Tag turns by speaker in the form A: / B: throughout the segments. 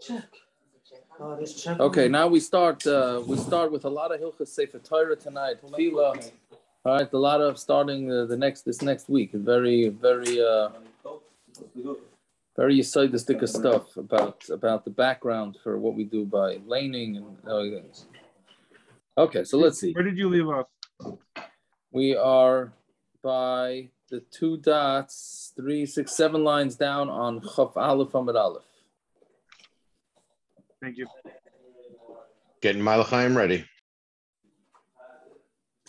A: check. Oh, this check.
B: Okay, now we start. Uh, we start with a lot of Hilchas Sefer Torah tonight. Tefillah. All right, a lot of starting the, the next this next week. Very, very, uh, very stick of stuff about about the background for what we do by laning and other things. Okay, so let's see.
C: Where did you leave off?
B: We are by the two dots, three, six, seven lines down on Chaf Aleph Amid Aleph.
C: Thank you.
D: Getting Malachi ready.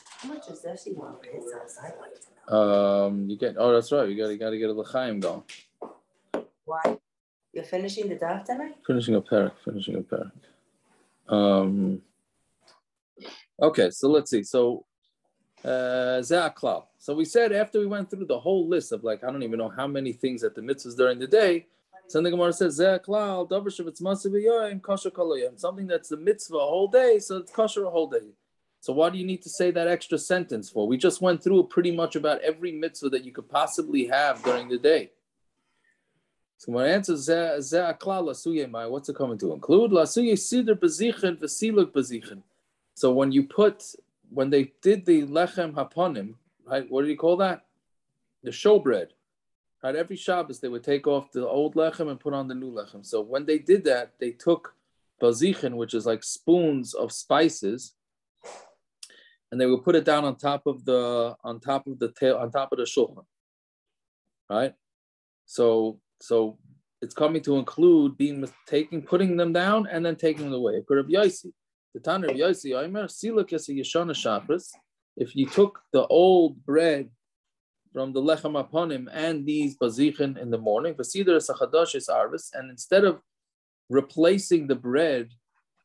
E: How much does Zesty want for? I'd like to know.
B: Um, you get. Oh, that's right. You got. You got to get a L'chaim going.
E: Why? You're finishing the daf tonight?
B: Finishing a parak. Finishing a parak. Um. Okay, so let's see. So, uh, Za'aklal. So we said after we went through the whole list of like I don't even know how many things at the mitzvahs during the day. Something Gemara says. Something that's the mitzvah a whole day, so it's kosher a whole day. So why do you need to say that extra sentence for? We just went through pretty much about every mitzvah that you could possibly have during the day. So my answer is what's it coming to include? So when you put when they did the lechem haponim, right? What do you call that? The showbread. Right, every Shabbos they would take off the old lechem and put on the new lechem. So when they did that, they took bazichin, which is like spoons of spices, and they would put it down on top of the on top of the tail on top of the shulchan. Right, so so it's coming to include being taking putting them down and then taking them away. Rabbi Yossi, the Tan Rabbi Yossi, Omer siluk yeshana shapris. If you took the old bread from the lechem aponim and these bazichin in the morning, v'sidar sachadash is arvis, and instead of replacing the bread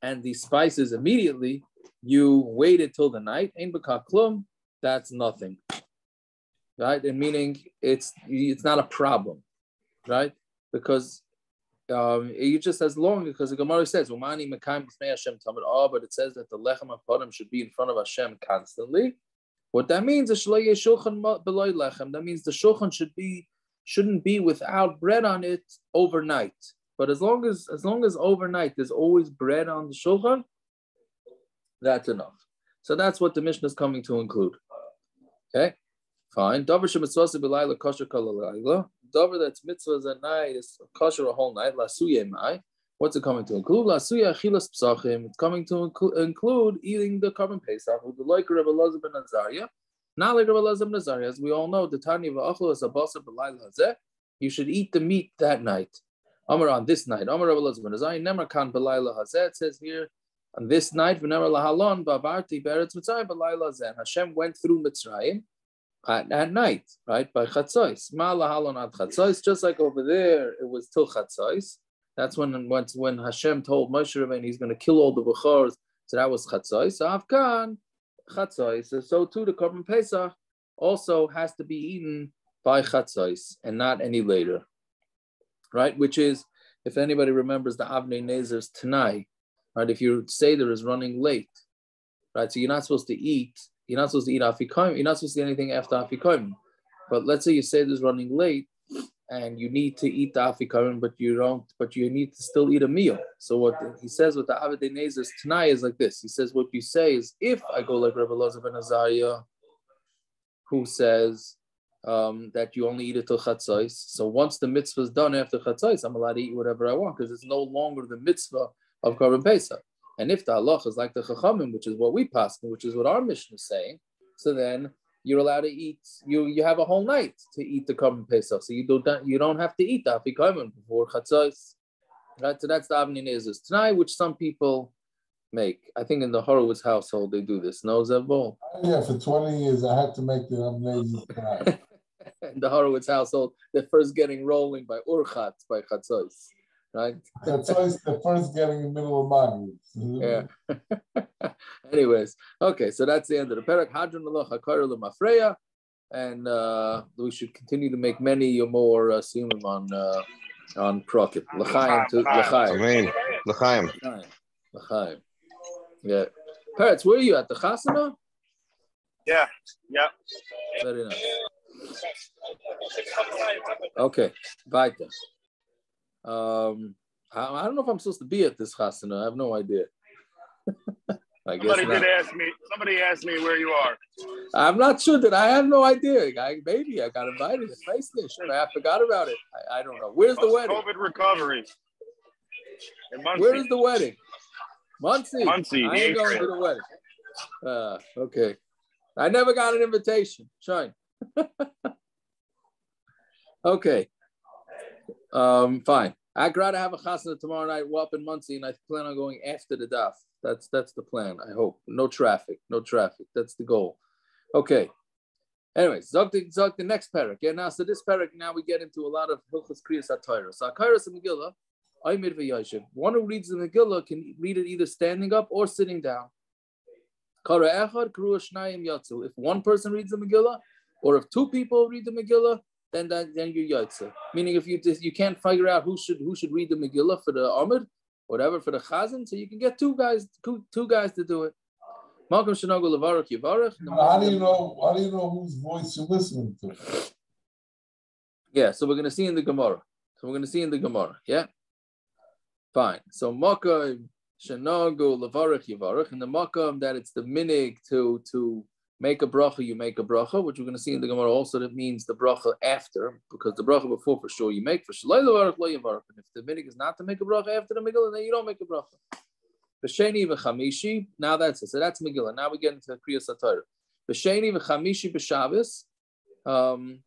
B: and the spices immediately, you waited till the night, ein klum, that's nothing. Right? And meaning it's it's not a problem, right? Because um, you just as long because the Gemara says, Umani Hashem Tamid Oh, but it says that the Lechem Apodim should be in front of Hashem constantly. What that means is Shulchan lechem. That means the Shulchan should be shouldn't be without bread on it overnight. But as long as as long as overnight there's always bread on the Shulchan, that's enough. So that's what the Mishnah is coming to include. Okay, fine. Davar shemitzvah b'layla kosher kol Davar that's mitzvahs at night is kosher a whole night. Lasuye mai. What's it coming to include? Lasuya achilas psachim. It's coming to include eating the korban pesach with the like of Elazar ben Azariah. Not like Rabbi Elazar ben Azariah, as we all know, the Tanya v'achlas abasa b'layla hazeh. You should eat the meat that night. Amar on this night. Amar Rabbi Elazar ben Azariah. Nemer kan b'layla hazeh. It says here on this night, V'nemer lahalon b'avarti beretz mitzrayim b'layl hazeh. Hashem went through Mitzrayim at, at night, right? By Chatzos. Ma Lahalon at Chatzos, just like over there, it was till Chatzos. That's when, when, when Hashem told Moshe Rabbeinu he's going to kill all the Bechors. So that was Chatzos. So Afghan, Chatzos. So so too, the Korban Pesach also has to be eaten by Chatzos and not any later, right? Which is, if anybody remembers the Avnei Nezer's tonight, right? If your seder is running late, right? So you're not supposed to eat. You're not supposed to eat afikoim. You're not supposed to eat anything after afikoim. But let's say your seder is running late, and you need to eat the afikoim, but you don't. But you need to still eat a meal. So what he says with the Avnei Nezer tonight is like this. He says what you say is if I go like Rabbi Lozav ben Azariah, who says um, that you only eat it till chatzais. So once the mitzvah is done after chatzais, I'm allowed to eat whatever I want because it's no longer the mitzvah of Korban Pesach. And if the halach is like the Chachamim, which is what we pass, which is what our mission is saying, so then you're allowed to eat. You you have a whole night to eat the Korban Pesach, so you don't you don't have to eat the Afikomen before Chatzos. Right, so that's the Avnei Nezes tonight, which some people make. I think in the Horowitz household they do this. No, Zevbol.
F: Yeah, for 20 years I had to make the Avnei tonight.
B: in the Horowitz household, they're first getting rolling by Urchatz, by Chatzos right?
F: That's always the first getting in the middle of mine.
B: Yeah. Anyways, okay, so that's the end of the parak. Hadron Allah Mafreya. And uh, we should continue to make many more uh, simum on uh, on Crockett. L'chaim to L'chaim.
D: L'chaim.
B: L'chaim. Yeah. Parrots, where are you at? The Chasana?
C: Yeah. Yeah.
B: Very nice. Okay. Weiter. Um, I, I don't know if I'm supposed to be at this chasana. I have no idea. I guess
C: Somebody did ask me. Somebody asked me where you are.
B: I'm not sure that I have no idea. I, maybe I got invited to face this. Sure, I forgot about it. I, I don't know. Where's the wedding?
C: COVID recovery.
B: Where is the wedding? Monsey.
C: Monsey,
B: I ain't going to the wedding. Uh, okay. I never got an invitation. Shine. okay. Um, fine. I'd rather have a chasana tomorrow night, well, up in Monsey, and I plan on going after the daf. That's that's the plan. I hope no traffic, no traffic. That's the goal. Okay. Anyways, zog the, zog the next parak. Yeah, now so this parak now we get into a lot of hilchas kriyas atayra. So Akairas and Megillah, Aymir v'Yashiv. One who reads the Megillah can read it either standing up or sitting down. Kara echad kruah shnayim yatsu. If one person reads the Megillah, or if two people read the Megillah, then that, then you're yatsa. Meaning, if you just, you can't figure out who should who should read the Megillah for the Amid, whatever for the Chazan, so you can get two guys two, two guys to do it. Malcolm Shanago Levarach Yivarach.
F: How do you know, how do you know whose voice you're listening to?
B: Yeah, so we're gonna see in the Gemara. So we're gonna see in the Gemara. Yeah. Fine. So Makkah Shanago Levarach Yivarach, and the Makkah that it's the minig to to make a bracha, you make a bracha, which we're going to see in the Gemara also that means the bracha after, because the bracha before for sure you make for shalai levarach lo yivarach. And if the minig is not to make a bracha after the Megillah, then you don't make a bracha. B'sheni v'chamishi, now that's it. So that's Megillah. Now we get into the Kriya Satar. B'sheni v'chamishi b'Shabbos, um,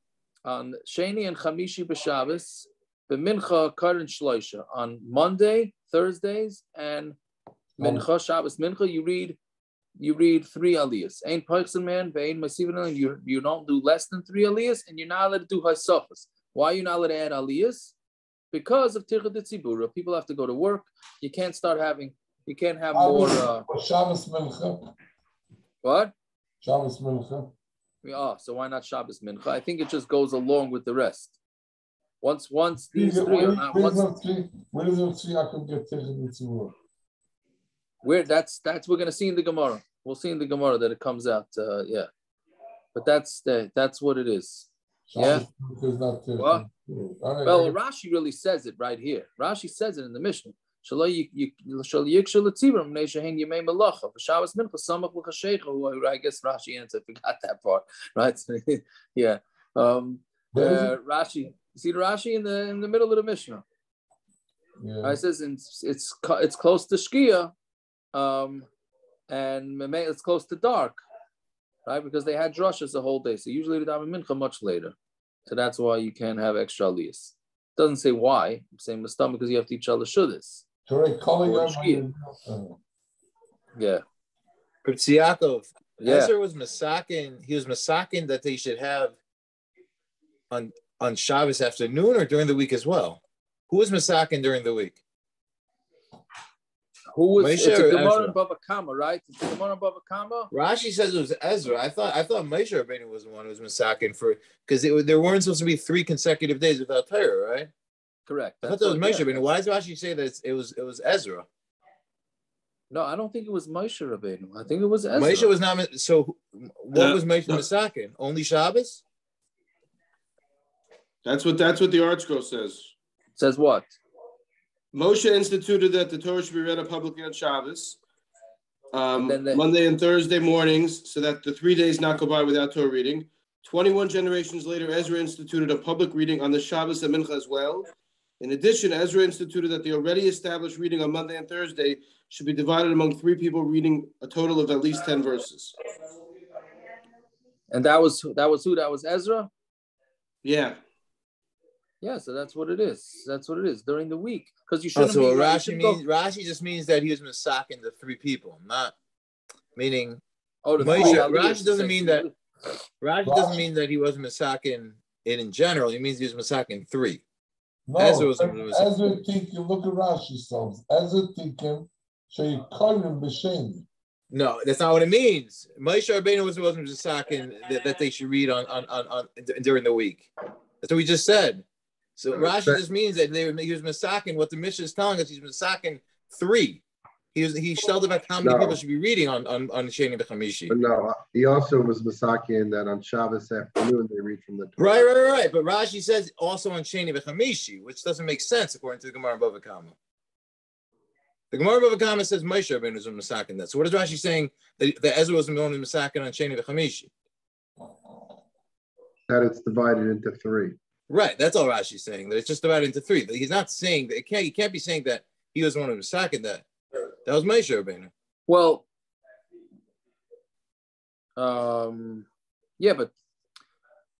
B: on Sheni and Chamishi b'Shabbos, b'mincha karin shloisha. On Monday, Thursdays, and mincha, Shabbos mincha, you read you read three aliyahs. Ain't Parkson man, Bain Masivana, you you don't do less than three aliyahs, and you're not allowed to do Haisafas. Why are you not allowed to add aliyahs? Because of Tirchad Tzibura. People have to go to work. You can't start having, you can't have more, uh,
F: Shabbos Mincha,
B: what?
F: Shabbos Mincha.
B: Oh, so why not Shabbos Mincha? I think it just goes along with the rest. Once, once these
F: Where
B: three are not, once,
F: it say- where does it say I could get Tichet Mitzvah?
B: Where that's, that's, we're going to see in the Gemara. We'll see in the Gemara that it comes out, uh, yeah. But that's the, that's what it is. Yeah.
F: Shabbos Mincha is not Tichet
B: What?
F: Mitzvah. All right,
B: Well, Rashi really says it right here. Rashi says it in the Mishnah. Shalom yik- yik- shal yikshu l'tzirim b'nei shehin yemei melacha. V'shavas mincha samach l'chashecha. who I guess Rashi answered. Forgot that part. Right? yeah. Um, uh. Rashi. See the Rashi in the in the middle of the Mishnah.
F: Yeah.
B: It says it's it's it's close to Shkia, um, and it's close to dark, right? Because they had drushes the whole day. So usually the daven mincha much later. So that's why you can't have extra aliyahs. Doesn't say why. I'm saying the because you have to eat all the shuddis.
F: Correct, calling
B: Or
F: out
B: Shkia.
F: my-
B: Yeah,
G: But Yaakov,
B: yeah.
G: Ezra was masakin. He was masakin that they should have on on Shabbos afternoon or during the week as well. Who was masakin during the week?
B: Who was
G: Moshe
B: it's a
G: or
B: Gemara
G: Ezra?
B: in Bava Kama, right? It's a Gemara in Bava Kama.
G: Rashi says it was Ezra. I thought I thought Moshe Rabbeinu was the one who was masakin for because there weren't supposed to be three consecutive days without Torah, right?
B: Correct.
G: I thought that was
B: what-
G: Moshe. Rabbeinu. Why does Rashi say that it's- it was it was Ezra?
B: No, I don't think it was Moshe Rabbeinu. I think it was Ezra.
G: Moshe was not. So what
C: No,
G: was Moshe
C: no.
G: masakin? Only Shabbos?
H: That's what that's what the ArtScroll says.
B: Says what?
H: Moshe instituted that the Torah should be read publicly on Shabbos, um,
B: And they-
H: Monday and Thursday mornings, so that the three days not go by without Torah reading. Twenty-one generations later, Ezra instituted a public reading on the Shabbos and Mincha as well. In addition, Ezra instituted that the already established reading on Monday and Thursday should be divided among three people reading a total of at least ten verses.
B: And that was that was who? That was Ezra.
H: Yeah,
B: Yeah, so that's what it is. That's what it is during the week because you
G: Oh,
B: shouldn't.
G: so what Rashi
B: shouldn't go-
G: Rashi just means that he was masakin the three people, not meaning
B: Oh, the
G: Moshe-
B: three
G: Rashi doesn't mean
B: that.
G: Rashi
F: Rashi-
G: doesn't mean that he wasn't masakin it in general. He means he was masakin three.
F: No,
G: Ezra was-
F: Ezra,
G: was-
F: Ezra Tinkin, look at Rashi songs. Ezra Tinkin, so you call him B'Shem.
G: No, that's not what it means. Moshe Rabbeinu was wasn't masakin that, that they should read on, on, on, on during the week. That's what we just said. So Rashi just means that they, he was masakin. What the Mishnah is telling us, he's masakin three. He was he shelled about how many
I: No.
G: people should be reading on on on Sheni B'Chamishi.
I: But no, he also was Masakian that on Shabbos afternoon they read from the Torah.
G: Right, right, right. But Rashi says also on Sheni B'Chamishi, which doesn't make sense according to the Gemara Bava Kama. The Gemara Bava Kama says Moshe Rabbeinu was Masakin that. So what is Rashi saying that, that Ezra was only Masakin on Sheni V'Chamishi?
I: That it's divided into three.
G: Right, that's all Rashi's saying. That it's just divided into three. He's not saying that it can't. He can't be saying that he was one of Masakin that. That was Moshe Rabbeinu.
B: Well, um, yeah, but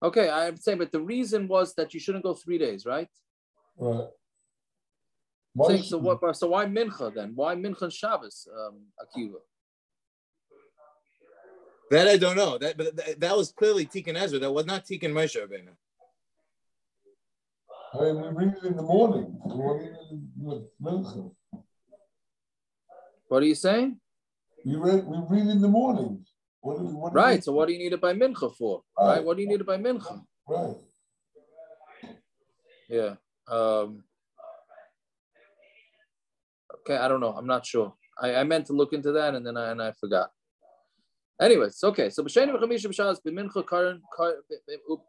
B: okay, I'm saying, but the reason was that you shouldn't go three days, right?
F: Right.
B: Saying,
F: Why
B: so what? So why mincha then? Why mincha and Shabbos, um, Akiva?
G: That I don't know. That but that, that was clearly Tikkun Ezra. That was not Tikkun Moshe Rabbeinu.
F: I mean, we read it in the morning. We read it in with Mincha.
B: What are you saying?
F: We read, we read in the morning. What what
B: Right. So what do you need it by mincha for? Right.
F: Right.
B: What do you need it by mincha?
F: Right.
B: Yeah. Um, okay, I don't know. I'm not sure. I, I meant to look into that and then I and I forgot. Anyways, okay. So b'sheni v'chamishi b'shabbos b'mincha karen kar- b- b- u- b-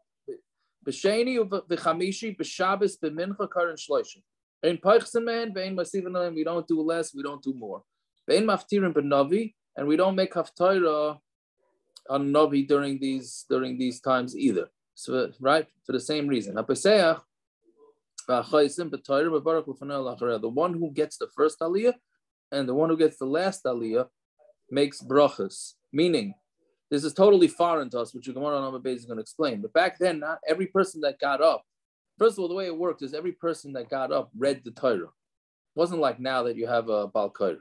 B: b'sheni v'chamishi b'shabbos b'mincha karen shloishim. In peichsen man, vein masivin alim, we don't do less, we don't do more. Vein maftirin b'navi, and we don't make haftarah on navi during these during these times either. So right for the same reason. The one who gets the first aliyah and the one who gets the last aliyah makes brachas. Meaning, this is totally foreign to us, which Gemara Nama Beis is going to explain. But back then, not every person that got up, first of all, the way it worked is every person that got up read the Torah. It wasn't like now that you have a Bal Torah.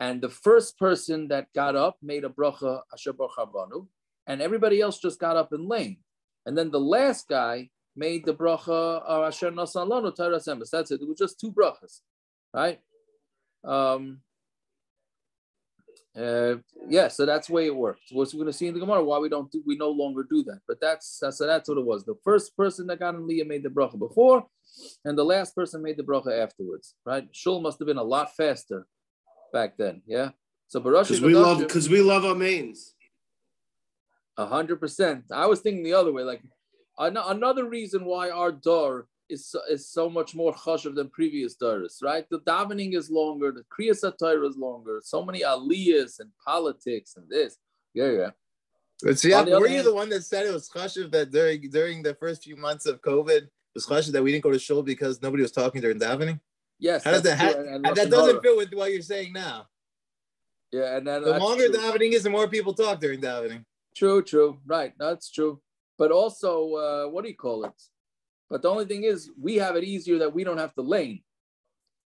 B: And the first person that got up made a bracha Asher Baruch and everybody else just got up and lane. And then the last guy made the bracha uh, Asher Nasan Lanu Torah. That's it. It was just two brachas, right? Um, uh, yeah, so that's the way it worked. What we're going to see in the Gemara why we don't do, we no longer do that. But that's that's that's what it was. The first person that got in Leah made the bracha before, and the last person made the bracha afterwards. Right? Shul must have been a lot faster back then. Yeah. So Baruch
H: Because we love because we love our mains.
B: A hundred percent. I was thinking the other way. Like an- another reason why our door is so, is so much more chashav than previous doors, right? The davening is longer, the kriyas Torah is longer. So many aliyahs and politics and this. Yeah, yeah.
G: But see,
B: On the
G: were you
B: hand-
G: the one that said it was chashiv that during during the first few months of COVID it was chashiv that we didn't go to shul because nobody was talking during davening?
B: Yes.
G: How does that? How,
B: and- and
G: that doesn't fit with what you're saying now.
B: Yeah, and then
G: The longer
B: true.
G: davening is, the more people talk during davening.
B: True, true. Right. That's true. But also, uh, what do you call it? But the only thing is, we have it easier that we don't have to lane.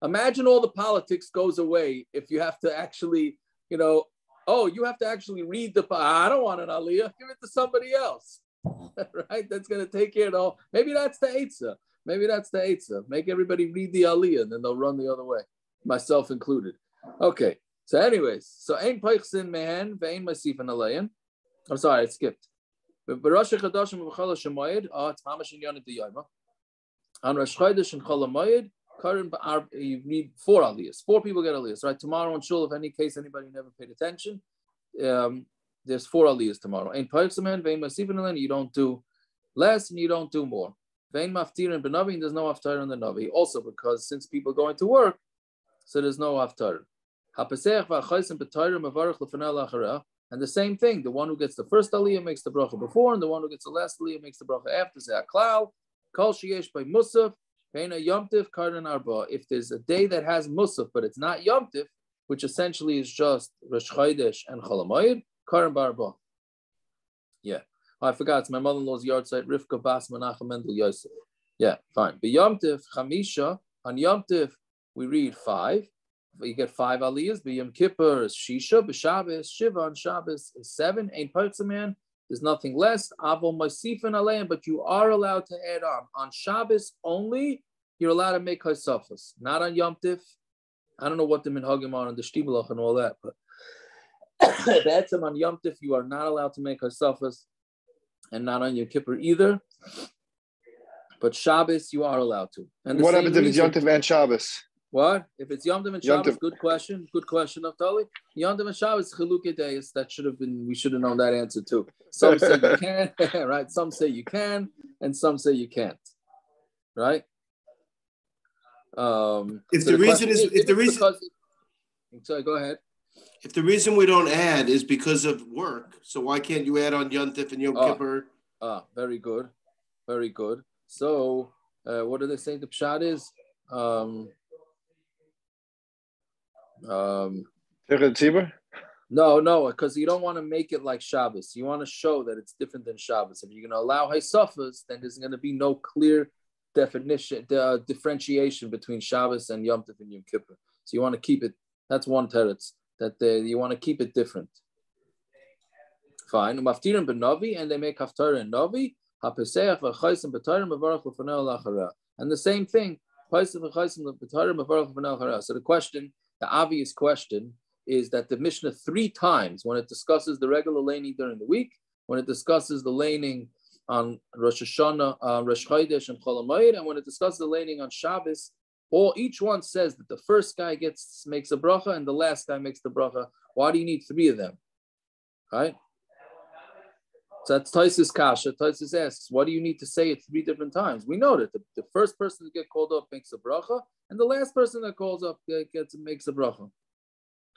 B: Imagine all the politics goes away if you have to actually, you know, oh, you have to actually read the. Ah, I don't want an aliyah. Give it to somebody else. right? That's going to take care of all. Maybe that's the Eitzah. Maybe that's the Eitzah. Make everybody read the aliyah and then they'll run the other way, myself included. Okay. So, anyways, so ein peichsin mehen ve'ein masifan alayin. I'm sorry, I skipped. Rosh Chodesh and Chol Shemoyed, oh, it's Mamash and Yonah Diyama. On Rosh Chodesh and Chol Karim you need four aliyahs. Four people get aliyahs, right? Tomorrow in Shul, if any case anybody never paid attention, um, there's four aliyahs tomorrow. Ein Peichsaman, Vein Masifin Alayin, you don't do less and you don't do more. Vein Maftir and Benavi, there's no Haftar in the Navi. Also because since people going to work, so there's no Haftar. HaPesech v'achaysim b'tayrim avarach l'fanel. And the same thing, the one who gets the first aliyah makes the bracha before, and the one who gets the last aliyah makes the bracha after. Say aklal, kol by musaf, peina yomtiv kardan arba. If there's a day that has musaf, but it's not yomtiv, which essentially is just Rosh Chodesh and Cholamayid, kardan barba. Yeah. Oh, I forgot, it's my mother-in-law's yahrzeit, Rivka Bas Menachem Mendel Yosef. Yeah, fine. But yomtiv, chamisha, on yomtiv, we read five. You get five aliyahs. B'Yom Kippur is Shisha, b'Shabbos Shiva, on Shabbos is seven. Ain't man. There's nothing less. Avol Masifin Aleim, but you are allowed to add on. On Shabbos only, you're allowed to make Haisafas. Not on Yom Tif. I don't know what the minhagim are on the Shtibelach and all that, but that's on Yom Tif. You are not allowed to make Haisafas, and not on Yom Kippur either. But Shabbos, you are allowed to. And
J: What happens if it's Yom Tov and Shabbos?
B: What? If it's Yom Tov and
J: Yom
B: Shabbos,
J: Tov.
B: good question. Good question, Naftali. Yom Tov and Shabbos, Chalukah days. That should have been, we should have known that answer too. Some say you can, right? Some say you can, and some say you can't, right? Um,
H: If
B: so
H: the reason is- if the reason-
B: because, So go ahead.
H: If the reason we don't add is because of work, so why can't you add on Yontif and Yom
B: Oh.
H: Kippur?
B: Ah, very good, very good. So, uh, what do they say? The pshat is, um, um, no, no, because you don't want to make it like Shabbos. You want to show that it's different than Shabbos. If you're going to allow Haysafas, then there's going to be no clear definition, uh, differentiation between Shabbos and Yom Tov and Yom Kippur. So you want to keep it. That's one teretz that they, you want to keep it different. Fine. Maftirim ben Navi, and they make haftarah and Navi. HaPeseach v'chaysim b'tarim v'varach l'fanel l'achara. And the same thing. Pesach v'chaysim b'tarim v'varach l'fanel l'achara. So the question, the obvious question, is that the Mishnah three times, when it discusses the regular laning during the week, when it discusses the laning on Rosh Hashanah, uh, Rosh Chodesh, and Chol and when it discusses the laning on Shabbos, all each one says that the first guy gets makes a bracha and the last guy makes the bracha. Why do you need three of them? Right? So that's Taisus Kasha. Taisus asks, what do you need to say it three different times? We know that the, the first person to get called up makes a bracha, and the last person that calls up uh, gets makes a bracha.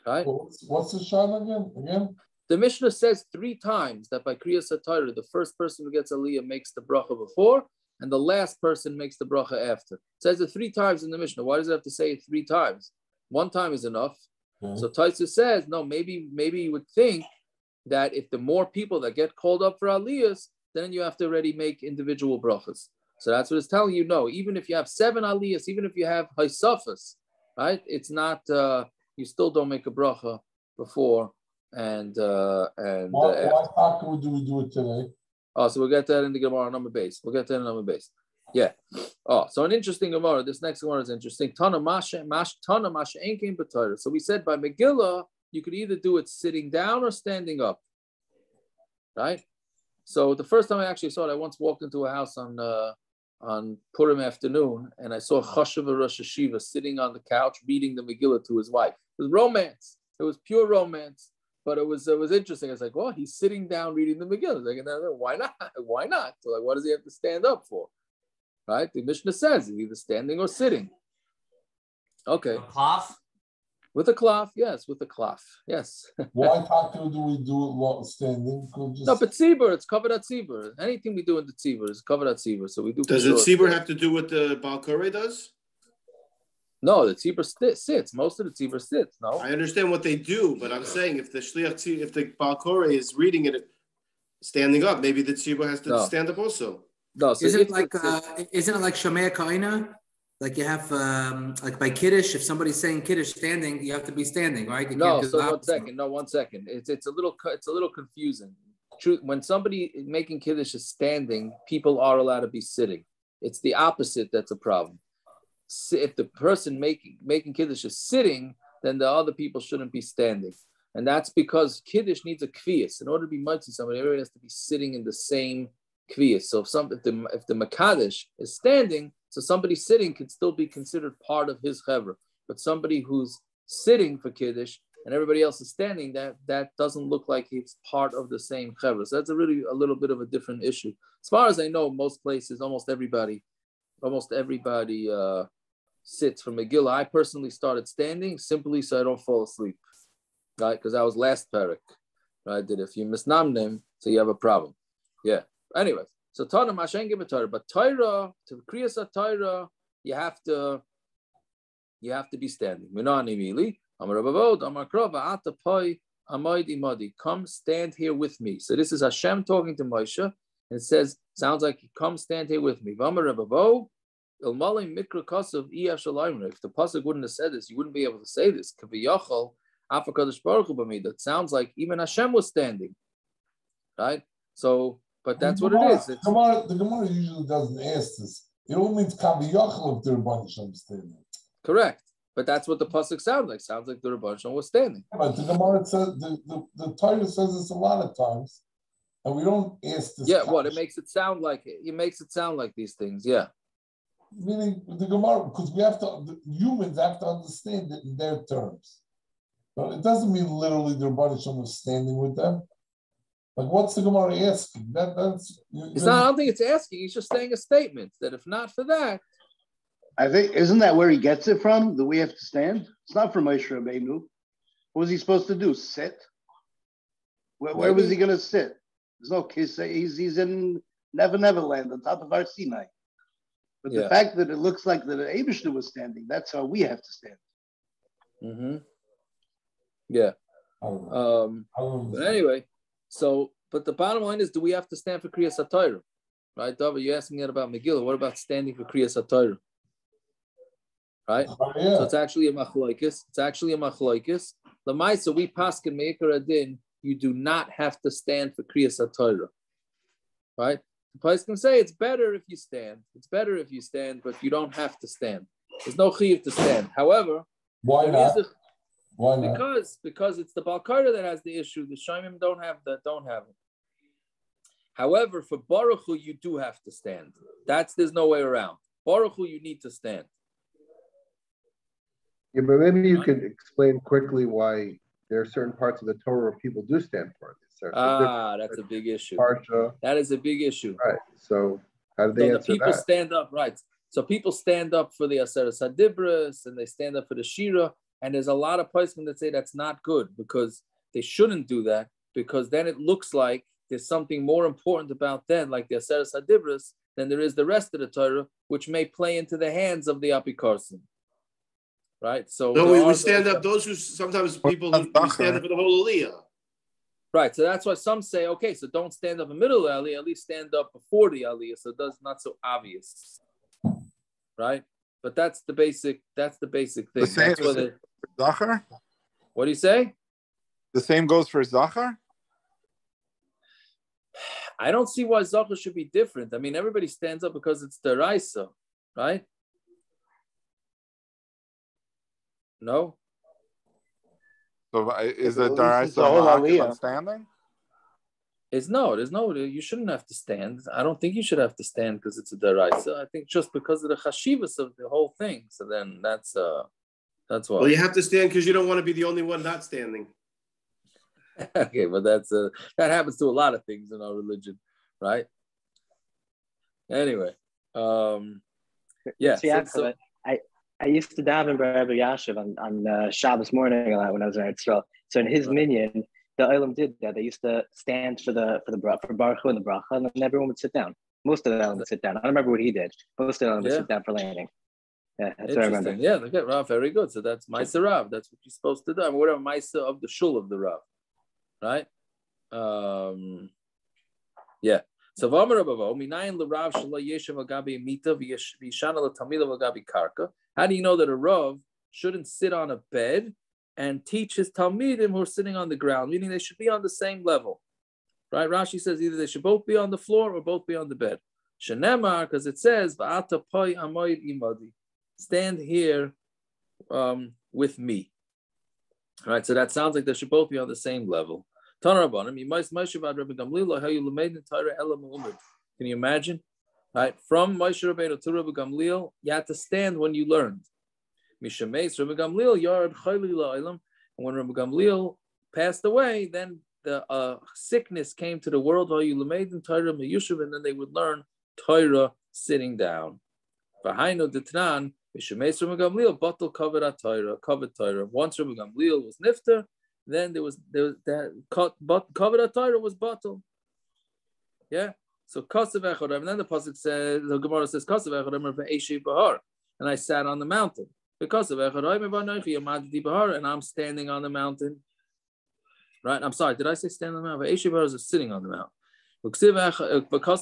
B: Right?
F: What's, what's the shot again? Again?
B: The Mishnah says three times that by Kriya Satira, the first person who gets Aliyah makes the bracha before, and the last person makes the bracha after. It says it three times in the Mishnah. Why does it have to say it three times? One time is enough.
F: Okay.
B: So Taisa says, no, maybe maybe you would think that if the more people that get called up for Aliyahs, then you have to already make individual brachas. So that's what it's telling you. No, even if you have seven Aliyahs, even if you have Haisafas, right? It's not. Uh, you still don't make a bracha before and uh, and
F: Why,
B: uh,
F: why do we do it today?
B: Oh, so we'll get that in the Gemara number base. We'll get that in number base. Yeah. Oh, so an interesting Gemara. This next Gemara is interesting. Tana Masha Mash Tana Masha Enkin B'Torah. So we said by Megillah, you could either do it sitting down or standing up. Right? So the first time I actually saw it, I once walked into a house on uh, on Purim afternoon, and I saw Chashav Rosh Hashiva sitting on the couch reading the Megillah to his wife. It was romance. It was pure romance. But it was it was interesting. I was like, well, he's sitting down reading the Megillah. Like, why not? Why not? So like, what does he have to stand up for? Right? The Mishnah says he's either standing or sitting. Okay.
A: A cloth?
B: With a cloth, yes, with a cloth, yes.
F: Why Taka do we do it while standing? Could just,
B: no, but tzibur, it's covered at tzibur. Anything we do in the tzibur is covered at tzibur. So we do.
H: Does the
B: sure.
H: Tzibur have to do what the Balkore does?
B: No, the tzibur sti- sits. Most of the tzibur sits. No.
H: I understand what they do, but I'm saying if the Shliach Tzibur, if the Balkore is reading it standing up, maybe the Tzibur has to
B: No.
H: stand up also.
B: No. So
A: Isn't it like uh, isn't it like Shomea Kaina? Like you have um, like by Kiddush, if somebody's saying Kiddush standing, you have to be standing, right? You
B: No, so one second. No, one second. It's it's a little it's a little confusing. Truth, when somebody making kiddush is standing, people are allowed to be sitting. It's the opposite that's a problem. If the person making making kiddush is sitting, then the other people shouldn't be standing, and that's because kiddush needs a kvias. In order to be mighty, somebody everybody has to be sitting in the same kvias. So if some if the if the makadosh is standing, so somebody sitting can still be considered part of his chevra, but somebody who's sitting for kiddush and everybody else is standing, that that doesn't look like it's part of the same chevra. So that's a really a little bit of a different issue. As far as I know, most places, almost everybody, almost everybody uh, sits for Megillah. I personally started standing simply so I don't fall asleep, right? Because I was last parak, right? did if you misnamnim, so you have a problem. Yeah. Anyways, so Tana Mashen give a Torah, but Torah to Kriyas Torah, you have to you have to be standing. Minani mili, Amar Rabavod, Amar Krova, Ata Poi, Amoid Imadi. Come stand here with me. So this is Hashem talking to Moshe, and it says, sounds like come stand here with me. Vamar Rabavod, Ilmale Mikra Kosav Iya Shalayim. If the pasuk wouldn't have said this, you wouldn't be able to say this. Kaviyachal, Afakadosh Baruch Hu. That sounds like even Hashem was standing, right? So, but that's
F: the
B: what it is. It's,
F: The Gemara, the Gemara usually doesn't ask this. It all means Kaviyachal if they're a bunch of standing.
B: correct. But that's what the pasuk sounds like. Sounds like the Rabban was standing.
F: But the Gemara says the, the, the Torah says this a lot of times, and we don't ask this.
B: Yeah, what it makes it sound like it makes it sound like these things. Yeah.
F: meaning the Gemara, because we have to, the humans have to understand it in their terms. But it doesn't mean literally their body was standing with them. Like, what's the Gemara asking? That that's. you-
B: It's
F: you-
B: not. I don't think it's asking. He's just saying a statement that if not for that,
J: I think isn't that where he gets it from? That we have to stand? It's not from Moshe Rabbeinu. What was he supposed to do? Sit? Where, where was he going to sit? There's no kiss. He's, he's in Never Never Land on top of our Sinai. But the fact that it looks like that Abishter was standing, that's how we have to stand.
B: Mm-hmm. Yeah.
F: I don't know.
B: Um, but anyway, so but the bottom line is, do we have to stand for Kriya Satira? Right, David, you're asking that about Megillah. What about standing for Kriya Satira? Right?
F: Oh,
B: So it's actually a machlokes. It's actually a machlokes. Lamaisa, we paskin meikar adin. You do not have to stand for kriya satira. Right? The place can say it's better if you stand. It's better if you stand, but you don't have to stand. There's no chiyuv to stand. However,
F: Why not? Why not?
B: because because it's the balkarda that has the issue. The shaimim don't have that. Don't have it. However, for baruch Hu, you do have to stand. That's there's no way around. Baruch Hu, you need to stand.
I: Yeah, but maybe you could explain quickly why there are certain parts of the Torah where people do stand for it.
B: Ah, that's a big issue.
I: parsha.
B: That is a big issue.
I: Right. So how do
B: So
I: they
B: the people
I: that?
B: stand up, right? So people stand up for the Aseret Sadibras and they stand up for the Shira. And there's a lot of poskim that say that's not good because they shouldn't do that because then it looks like there's something more important about them, like the Aseret Sadibras, than there is the rest of the Torah, which may play into the hands of the Apikarsim. Right? So
H: No, we, we stand
B: those-
H: up. Those who sometimes people who we stand up for the whole aliyah.
B: Right. So that's why some say, okay, so don't stand up in the middle of the Aliyah, at least stand up before the Aliyah. So that's not so obvious. Right? But that's the basic, that's the basic thing.
K: The same-
B: That's what, it-
K: Zachar?
B: what do you say?
K: The same goes for Zachar?
B: I don't see why Zachar should be different. I mean, everybody stands up because it's the Raisa, right? No?
K: So uh, is
J: but
K: it
J: at least
K: Daraisa
J: whole
K: Malakis
J: aliyah.
K: on standing?
B: It's no, there's no, you shouldn't have to stand. I don't think you should have to stand because it's a deraisa. I think just because of the chashivas of the whole thing. So then that's uh that's why.
H: Well, you have to stand because you don't want to be the only one not standing.
B: okay, but that's uh that happens to a lot of things in our religion, right? Anyway, um yeah.
L: So,
B: so- so-
L: I, I used to daven by Rabbi Elyashiv on, on uh, Shabbos morning a lot when I was in Israel. So in his minyan, the Olam did that. They used to stand for the for the bra- for Baruch Hu and the bracha, and then everyone would sit down. Most of the Olam would sit down. I don't remember what he did. Most of the Olam would sit down for landing. Yeah, that's what I.
B: Interesting. Yeah, okay, Rav, very good. So that's Maisa Rav. That's what you're supposed to do. I mean, whatever Maisa of the shul of the Rav, right? Um, yeah. So V'amar Rabavo, minayin l'Rav shelo yeshev agabi mita karka. How do you know that a Rav shouldn't sit on a bed and teach his talmidim who are sitting on the ground? Meaning they should be on the same level, right? Rashi says either they should both be on the floor or both be on the bed. Shenemar, because it says va'ata poi amoid imadi stand here um, with me. All right, so that sounds like they should both be on the same level. Can you imagine? Right, from Moshe Rabbeinu to Rabbi Gamliel, you had to stand when you learned. And when Rabbi Gamliel passed away, then the uh, sickness came to the world. How you in Torah and then they would learn Torah sitting down. Mishameis Rabbi Gamliel, bottle covered at Torah, covered Torah. Once Rabbi Gamliel was nifter, then there was there was that covered at Torah was bottle. Yeah. So Kosev Echodem, then the pasuk says the Gemara says Kosev Echodem ve'eshi bahar, and I sat on the mountain. Because of Echodem and I'm standing on the mountain. Right. I'm sorry. Did I say stand on the mountain? Ve'eshi bahar is sitting on the mountain. Because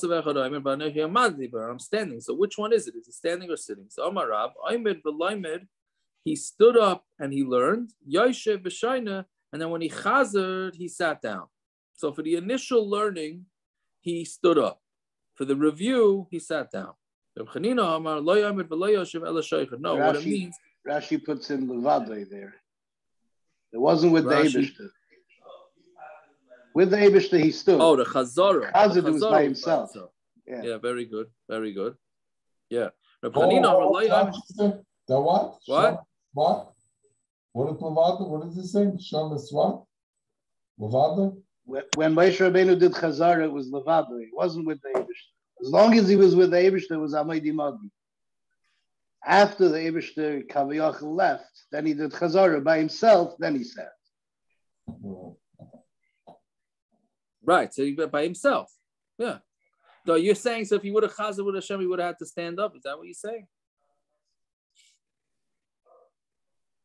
B: of Echodem v'anoichi amaddi bahar, I'm standing. So which one is it? Is it standing or sitting? So Amar Rab, Aymed v'laymed, he stood up and he learned. Yoshev v'shayna, and then when he chazered, he sat down. So for the initial learning, he stood up. For the review, he sat down. Reb Chanina Amar, "Lo yamid v'lo yoshev ela shaycha." No, what it means,
J: Rashi puts in Levade there. It wasn't with
B: Rashi-
J: the Abishter. With the Abishter, he stood.
B: oh, the chazara.
J: Chazar was
B: chazara
J: by himself.
B: Yeah.
J: Yeah.
B: very good, very good. Yeah. Reb
F: Oh,
B: Chanina
F: oh,
B: "Lo yamid."
F: The what?
B: What?
F: What? What is Levada? What is he saying? Shabbos what? Levada?
J: When when Moshe Rabbeinu did Chazara, it was Levade. It wasn't with the Abishter. As long as he was with the Abishter, it was Amaydi Madi. After the Abishter Kaviyach left, then he did Chazara by himself, then he sat.
B: Right. So he, by himself. Yeah. So you're saying so if he would have chazed with Hashem, he would have had to stand up. Is that what you say?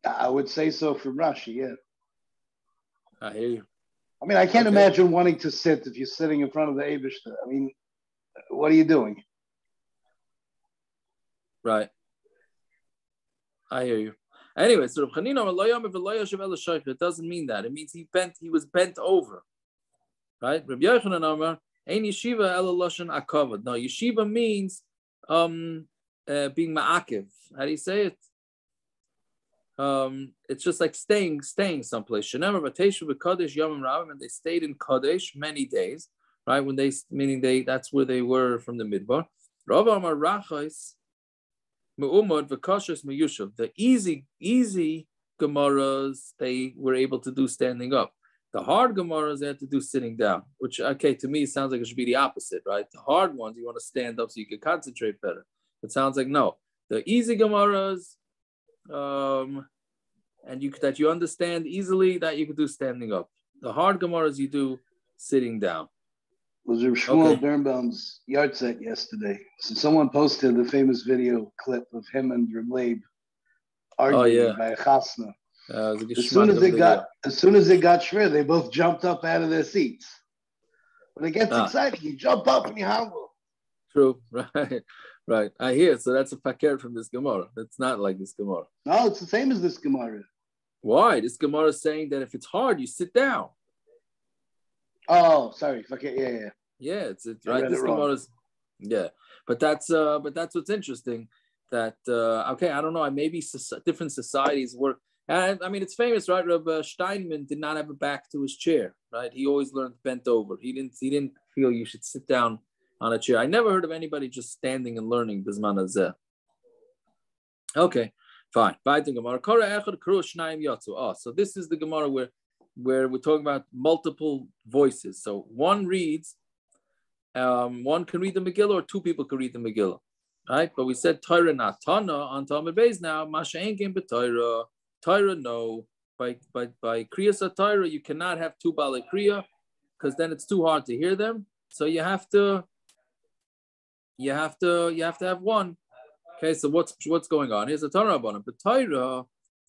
J: I would say so from Rashi, yeah.
B: I hear you.
J: I mean, I can't
B: Okay.
J: imagine wanting to sit if you're sitting in front of the Abishter. I mean, what are you doing?
B: Right. I hear you. Anyway, so Rav Chanina, "Lo yom v'lo yoshev it doesn't mean that. It means he bent. He was bent over. Right. Rabbi Yochanan Amar, "Ein yeshiva el lashon akavad." No, yeshiva means um uh, being ma'akiv. How do you say it? Um, it's just like staying, staying someplace. Shenemar v'teshu v'kadesh yomim rabim, and they stayed in Kadesh many days. Right when they, meaning they, that's where they were from the midbar. Rav Amar Rachais. Me'umad v'kashas me'yushav. The easy, easy Gemaras, they were able to do standing up. The hard Gemaras, they had to do sitting down, which, okay, to me, sounds like it should be the opposite, right? The hard ones, you want to stand up so you can concentrate better. It sounds like no. The easy Gemaras, um, and you that you understand easily, that you could do standing up. The hard Gemaras, you do sitting down.
J: was Reb Shmuel
B: Okay.
J: Birnbaum's yahrzeit yesterday. So someone posted the famous video clip of him and Reb Leib arguing
B: Oh, yeah.
J: by a chasna.
B: Uh, it was a
J: As soon as
B: they
J: got as soon as they got shred, they both jumped up out of their seats. When it gets
B: Ah.
J: exciting, you jump up and you humble.
B: True, right, right. I hear. So that's a fakir from this Gemara. That's not like this Gemara.
J: No, it's the same as this Gemara.
B: Why? This Gemara is saying that if it's hard, you sit down.
J: Oh, sorry. Okay, yeah, yeah.
B: Yeah, it's, it's right. This
J: it.
B: Gemara is, yeah. But that's uh, but that's what's interesting. That uh, okay, I don't know. I maybe soci- different societies work. And I mean, it's famous, right? Rabbi uh, Steinman did not have a back to his chair, right? He always learned bent over. He didn't. He didn't feel you should sit down on a chair. I never heard of anybody just standing and learning bisman hazeh. Uh, okay, fine. Oh, so this is the Gemara where where we're talking about multiple voices. So one reads, um, one can read the Megillah, or two people can read the Megillah, right? But we said Torah not Tana on Talmud Beis now. Masha ain't game Torah. Torah no. By by by Kriya Torah, you cannot have two Bale Kriya because then it's too hard to hear them. So you have to you have to you have to have one. Okay, so what's what's going on? Here's a Torah about But Torah,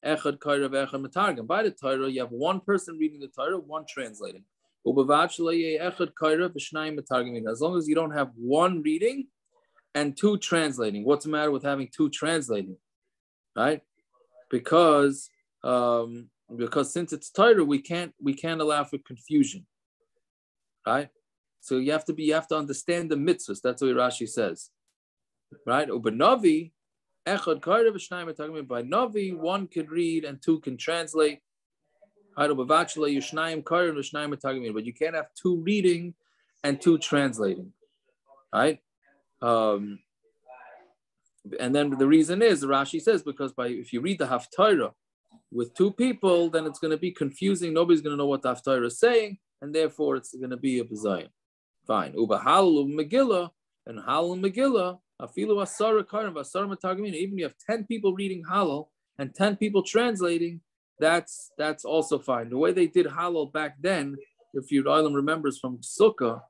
B: echad kaira ve'echad matargim. By the Torah, you have one person reading the Torah, one translating. Echad. As long as you don't have one reading and two translating. What's the matter with having two translating? Right? Because um, because since it's Torah, we can't we can't allow for confusion. Right? So you have to be you have to understand the mitzvahs. That's what Rashi says right? Ubanavi, echad kaira v'shnayim talking by Navi, one could read and two can translate. But you can't have two reading and two translating, right? Um, and then the reason is Rashi says because by if you read the Haftarah with two people, then it's going to be confusing. Nobody's going to know what the Haftarah is saying, and therefore it's going to be a bazayin. Fine. Uba Halal Megillah and Halal Megillah. Afilu Asara Karim Asara Matagamin. Even you have ten people reading Halal and ten people translating, that's that's also fine. The way they did Halal back then, if your Island remembers from Sukkah,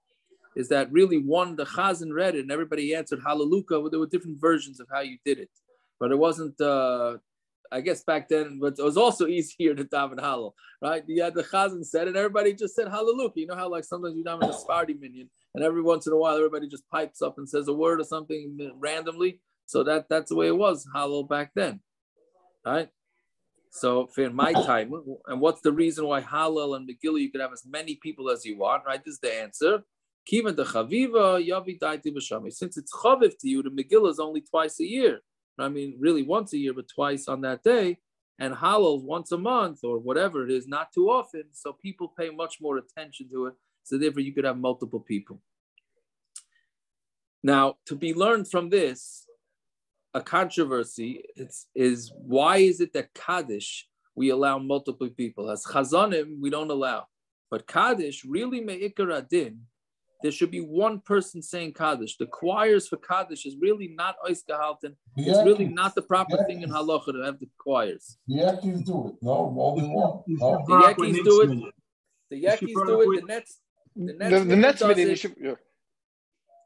B: is that really one the Chazan read it and everybody answered Hallelujah. There were different versions of how you did it, but it wasn't. Uh, I guess back then, but it was also easier to daven Hallel, right? Had the Chazan said, and everybody just said Hallelujah. You know how like sometimes you daven a Sephardi minyan, and every once in a while everybody just pipes up and says a word or something randomly. So that that's the way it was Hallel back then, right? So for my time, and what's the reason why Hallel and Megillah you could have as many people as you want, right? This is the answer. Kivan the Chaviva Yavi Daiti B'Shami. Since it's Chaviv to you, the Megillah is only twice a year. I mean, really once a year, but twice on that day. And Hallel once a month or whatever it is, not too often. So people pay much more attention to it. So therefore, you could have multiple people. Now, to be learned from this, a controversy is why is it that Kaddish we allow multiple people? As Chazanim, we don't allow. But Kaddish really me'ikar adin there should be one person saying Kaddish. The choirs for Kaddish is really not Ois Gehalten. It's really not the proper thing in halacha to have the choirs.
F: The Yankees do it. No, only one. No.
B: The Yankees do it. The Yankees do it. The Nets. The Nets.
H: The, the Nets
B: does it.
H: you should, yeah.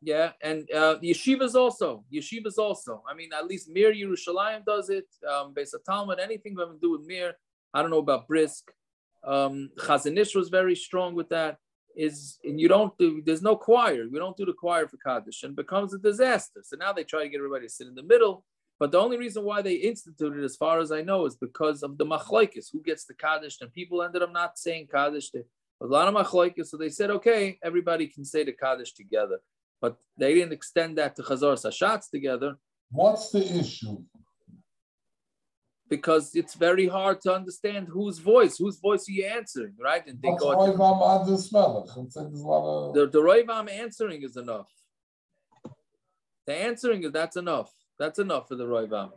B: Yeah, and uh, yeshivas also. Yeshivas also. I mean, at least Mir Yerushalayim does it. Um, on Talmud, anything having to do with Mir. I don't know about Brisk. Um, Chazon Ish was very strong with that. Is and you don't do. There's no choir. We don't do the choir for Kaddish, and becomes a disaster. So now they try to get everybody to sit in the middle. But the only reason why they instituted, as far as I know, is because of the machlokes. Who gets the Kaddish? And people ended up not saying Kaddish. Was a lot of machlokes, so they said, okay, everybody can say the Kaddish together but they didn't extend that to Chazor Sashatz together
F: What's the issue?
B: Because it's very hard to understand whose voice, whose voice are you answering, right? And they
F: What's
B: go,
F: why I'm on this melech? I'm saying there's a lot of
B: the, the Roiv I'm answering is enough. The answering is that's enough. That's enough for the Roiv Am.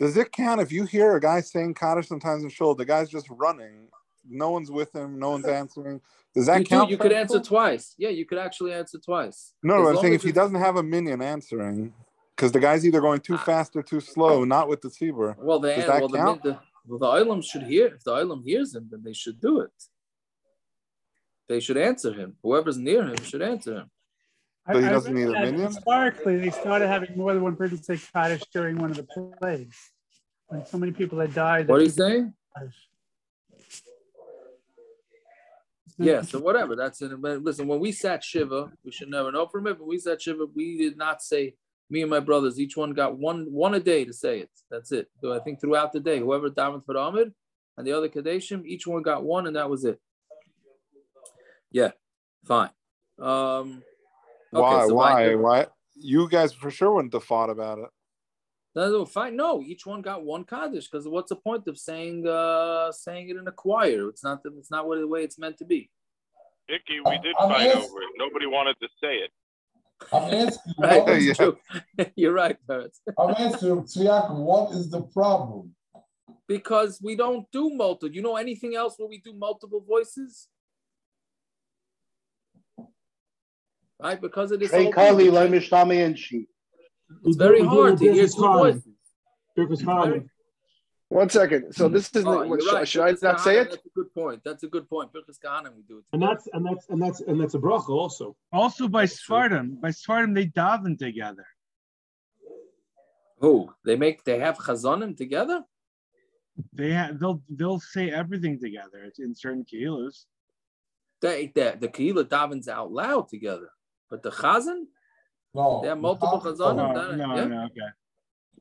K: Does it count if you hear a guy saying Kaddish sometimes in shul? The guy's just running. No one's with him. No one's answering. Does that
B: You, do,
K: count?
B: you could answer twice. Yeah, you could actually answer twice.
K: No,
B: As
K: no, I'm saying if he doesn't have a minyan answering, because the guy's either going too ah. fast or too slow, not with the tzibur.
B: Well, the,
K: Does that
B: well, the,
K: count?
B: the, well, the Olam should hear. If the Olam hears him, then they should do it. They should answer him. Whoever's near him should answer him.
K: So he
M: I- I
K: doesn't
M: read
K: need a minyan?
M: Historically, they started having more than one person say Kaddish during one of the plagues. When so many people had died. that
B: What are you saying? Yeah, so whatever. That's it. But listen, when we sat Shiva, we should never know from it, but we sat Shiva, we did not say me and my brothers, each one got one one a day to say it. That's it. So I think throughout the day, whoever davened for the Amid and the other Kadeshim, each one got one, and that was it. Yeah, fine. Um okay,
K: Why?
B: so
K: why?
B: fine.
K: Why? You guys for sure wouldn't have thought about it.
B: No, no, fine. No, each one got one kaddish because what's the point of saying uh saying it in a choir? It's not the, it's not what the way it's meant to be.
C: Icky, we did fight over it. Nobody wanted to say it.
F: I'm asking you,
B: Right,
F: what
B: that's
F: is-
B: true. You're right, Peretz.
F: I'm asking you, Tzviak, what is the problem?
B: Because we don't do multiple. You know anything else where we do multiple voices? Right, because of this.
J: Hey,
B: whole
J: Kali,
B: thing.
J: Loim and she.
B: It's very hard to hear
N: business
B: two
N: time.
B: voices.
N: Business time.
H: One second. So hmm. this is
B: Oh,
H: what,
B: you're
H: should,
B: right.
H: I
B: Birchas
H: not say
B: Kahana,
H: it?
B: That's a good point. That's a good point. Birchas Kahana, we do it.
N: And that's and that's and that's and that's a bracha also.
O: Also by Sfardim, by Sfardim they daven together.
B: Who they make? They have chazanim together.
O: They have they'll they'll say everything together. It's in certain kilos.
B: They, the the Kehila davens out loud together, but the chazan
F: No.
B: they have multiple
O: No,
B: chazanim.
O: no, no,
B: yeah?
O: no, okay.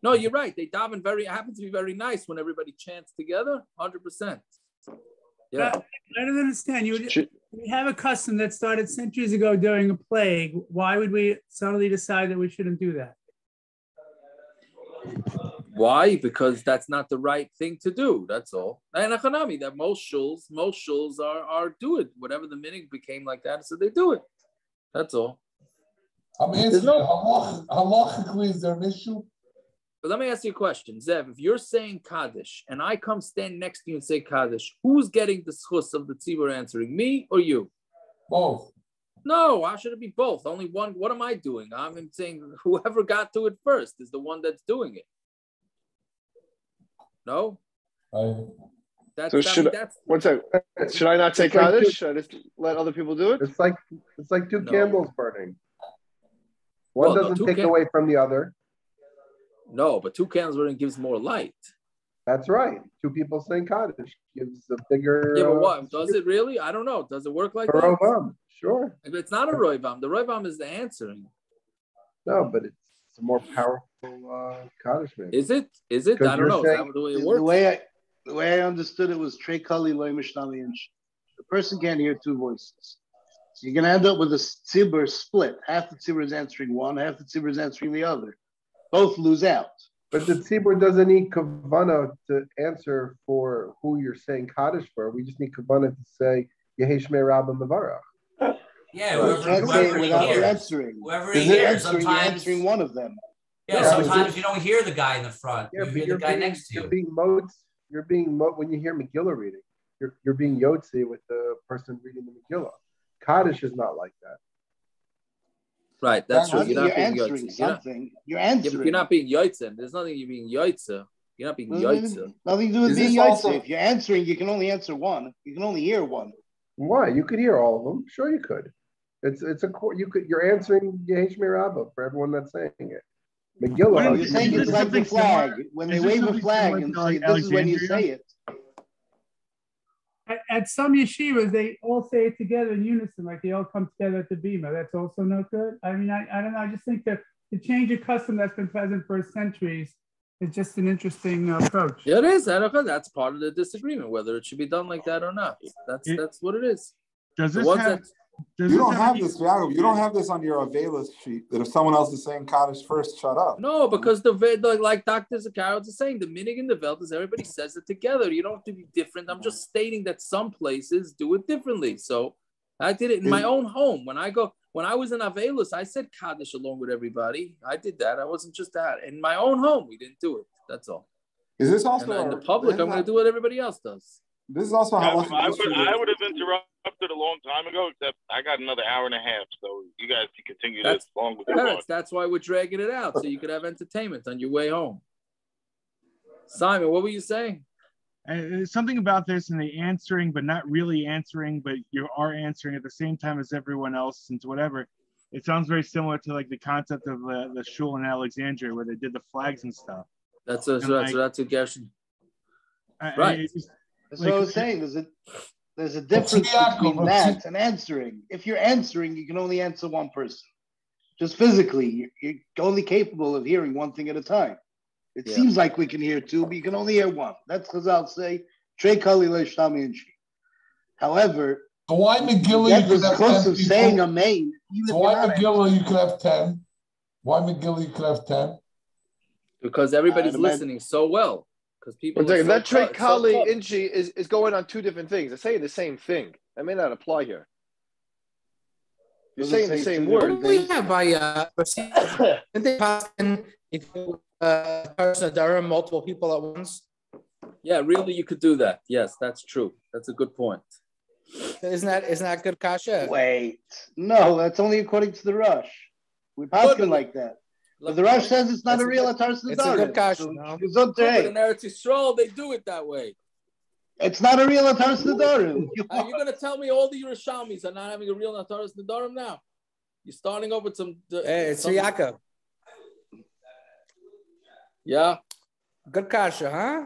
B: No, you're right. They daven very. It happens to be very nice when everybody chants together. Hundred percent. Yeah.
M: I don't understand. You we have a custom that started centuries ago during a plague. Why would we suddenly decide that we shouldn't do that?
B: Why? Because that's not the right thing to do. That's all. And Achanami, that most shuls, most shuls are are do it. Whatever the meaning became like that, so they do it. That's all.
F: I'm asking you, halach- halachically, is there an issue?
B: But let me ask you a question, Zev. If you're saying Kaddish and I come stand next to you and say Kaddish, who's getting the schus of the tzibur answering, me or you?
F: Both.
B: No, why should it be both? Only one. What am I doing? I'm saying whoever got to it first is the one that's doing it. No, that's
H: So
B: I
H: should
B: mean, that's
H: one second. Should I not say
I: It's like
H: Kaddish?
I: two-
H: Should I just let other people do it?
I: It's like it's like two
B: No.
I: candles burning. One
B: Well,
I: doesn't
B: two
I: take
B: can-
I: away from the other.
B: No, but two candles burning gives more light.
I: That's right. Two people saying Kaddish gives a bigger.
B: Yeah, but
I: uh,
B: what does it really? I don't know. Does it work like
I: for
B: that?
I: Sure.
B: It's not a roivam. The roivam is the answering.
I: No, but it's a more powerful uh, Kaddish maybe.
B: Is it? Is it? I don't
I: you're
B: know. Is
I: saying-
B: that the way it
J: The way I the way I understood it was Trey Kali Loim Ishtami and. The person can't hear two voices. So you're gonna end up with a tzibur split. Half the tzibur is answering one, half the tzibur is answering the other. Both lose out.
I: But the tzibur doesn't need kavana to answer for who you're saying Kaddish for. We just need kavana to say Yeheshme Rabba Mavarach.
P: Yeah,
J: Well, you
P: whoever,
J: can't say it
P: whoever he
J: without
P: hears.
J: answering.
P: Whoever
J: Because
P: he
J: they're
P: hears,
J: answering, you're
P: sometimes.
J: answering one of them.
P: Yeah,
I: Yeah,
P: sometimes
I: you're-
P: you don't hear the guy in the front.
I: Yeah,
P: you
I: but
P: hear the
I: you're
P: guy
I: being,
P: next to
I: you're being motes. You're being mo- when you hear Megillah reading. You're you're being yotzi with the person reading the Megillah. Kaddish is not like that.
B: Right, that's true.
J: You're,
B: You're not being
J: answering
B: yotze. You're not,
J: something. You're
B: yeah,
J: answering.
B: but you're not being yotze. There's nothing you're being yotze. You're not being
J: Nothing,
B: yotze.
J: nothing to do with
I: Is
J: being
I: this
J: yotze.
I: also-
J: If you're answering, you can only answer one. You can only hear one.
I: Why? You could hear all of them. Sure, you could. It's it's a court. You could. You're answering Yehesh Rabba for everyone that's saying it. Megillah.
J: Well,
I: you
J: you're saying it's like the flag. When they wave a flag and
O: to,
J: say, this is when you say it.
M: At, at some yeshivas, they all say it together in unison, like they all come together at the bima. That's also no good. I mean, I, I don't know. I just think that to change a custom that's been present for centuries is just an interesting uh, approach.
B: Yeah, it is. I don't know. That's part of the disagreement, whether it should be done like that or not. That's
O: It-
B: that's what it is.
O: Does this have?
B: that-
O: Does
K: You don't have this, Yaakov. You don't have this on your Avelis sheet that if someone else is saying Kaddish first, shut up.
B: No, because the, ve- the like Dr. Zakaros is saying, the minig and the velt is everybody says it together. You don't have to be different. I'm just stating that some places do it differently. So I did it in my own home. When I go, when I was in Avelis, I said Kaddish along with everybody. I did that. I wasn't just that. In my own home, we didn't do it. That's all.
K: Is this also
B: And in the public, I'm going to do what everybody else does.
K: This is also
C: I,
K: how
C: I would, I would have interrupted a long time ago, except I got another hour and a half, so you guys can continue
B: That's
C: this long with the
B: Parents, that's why we're dragging it out so you could have entertainment on your way home. Simon, what were you saying?
O: Uh, something about this and the answering, but not really answering, but you are answering at the same time as everyone else and whatever. It sounds very similar to like the concept of the, the shul in Alexandria where they did the flags and stuff.
B: That's a,
O: And,
B: so that's,
O: like,
B: so that's a Gershon.
O: I- I-
B: Right.
O: it's just-
J: That's
O: like,
J: what I was saying. There's a there's a difference between that and answering. If you're answering, you can only answer one person. Just physically, you're, you're only capable of hearing one thing at a time. It
B: Yeah.
J: seems like we can hear two, but you can only hear one. That's Chazal say, Trey Kali Shtami and Shi. However,
F: So why Megillah
J: get
F: you
J: this
F: could have
J: close
F: 10
J: of saying a main, even
F: So why
J: you're
F: Megillah you could have 10? Why Megillah you could have 10?
B: Because everybody's
J: Uh,
B: listening so well. Because people
Q: One second,
B: are so
Q: that Trey
B: cut- so
Q: Kali
B: cut.
Q: Inchi is, is going on two different things. They're saying the same thing. That may not apply here. You're saying the same word.
J: different
A: What do we have by uh, didn't they if uh, person Durham multiple people at once?
B: Yeah, really, you could do that. Yes, that's true. That's a good point.
A: Isn't that isn't that good kasha?
J: Wait, no, that's only according to the Rosh. We pass
B: but-
J: like that. But the Rosh says it's not a
A: a
J: real
A: good-
J: Atar
A: it's a good kasha, no?
B: But in Eretz Yisrael, they do it that way.
J: It's not a real Atar Sidarim.
B: Are you going to tell me all the Yerushalmis are not having a real hataras nedarim now? You're starting off with some.
A: Hey, it's
B: some-
A: Yaakov.
B: Yeah,
A: Good kasha, huh?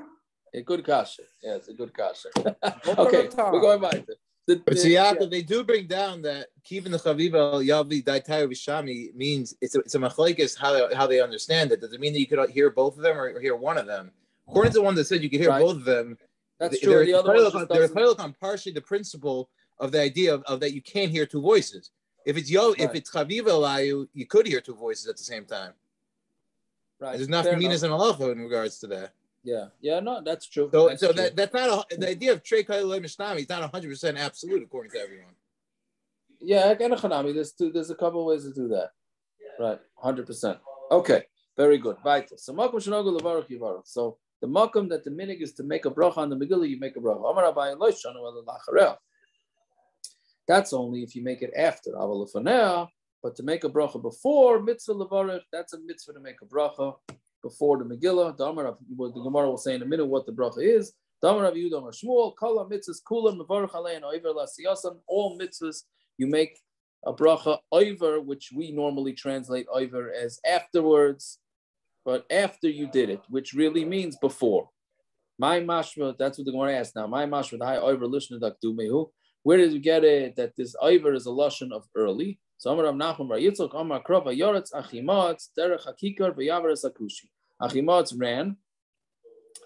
B: a good kasha. Yeah, it's a good kasha. Okay, we're going back. The,
G: But see,
B: yeah.
G: They do bring down that Kivin the Chaviva Yavi Daitayu Vishami means it's a, it's a machlekes how they, how they understand it. Does it mean that you could hear both of them or, or hear one of them? According to the one that said you could hear
B: Right.
G: both of them,
B: That's
G: they-
B: true.
G: They're,
B: The other one
G: they're,
B: doesn't-
G: on partially the principle of the idea of, of that you can't hear two voices. If it's yo, if it's Chaviva Layu, you could hear two voices at the same time.
B: Right.
G: There's not minas and halacha in regards to that.
B: Yeah, yeah, no, that's true.
G: So,
B: That's
G: so
B: true.
G: that, that's not a, the idea of Trey Kailai Mishnami is not 100 percent absolute according to everyone.
B: Yeah, again, Hanami. There's two, there's a couple of ways to do that. Right, hundred percent. Okay, very good. So makom shenogu levarach yivarach. So the makom that the minig is to make a bracha on the Megillah, you make a bracha. Amar Abaye lo shanu. That's only if you make it after. But to make a bracha before mitzvah levarach, that's a mitzvah to make a bracha before the Megillah. The what the Gemara will say in a minute what the bracha is. The Amar Shmuel, kala mitzvahs oiver. All mitzvahs you make a bracha over, which we normally translate over as afterwards, but after you did it, which really means before. My mashma, that's what the Gemara asks now. My mashma, hi over lishna dumehu. Where did you get it that this over is a lashon of early? So Amar Rav Nachum Bar Amar Krava Yoretz Achimatz Derech Hakikar V'Yavar Sakushi. Achimatz ran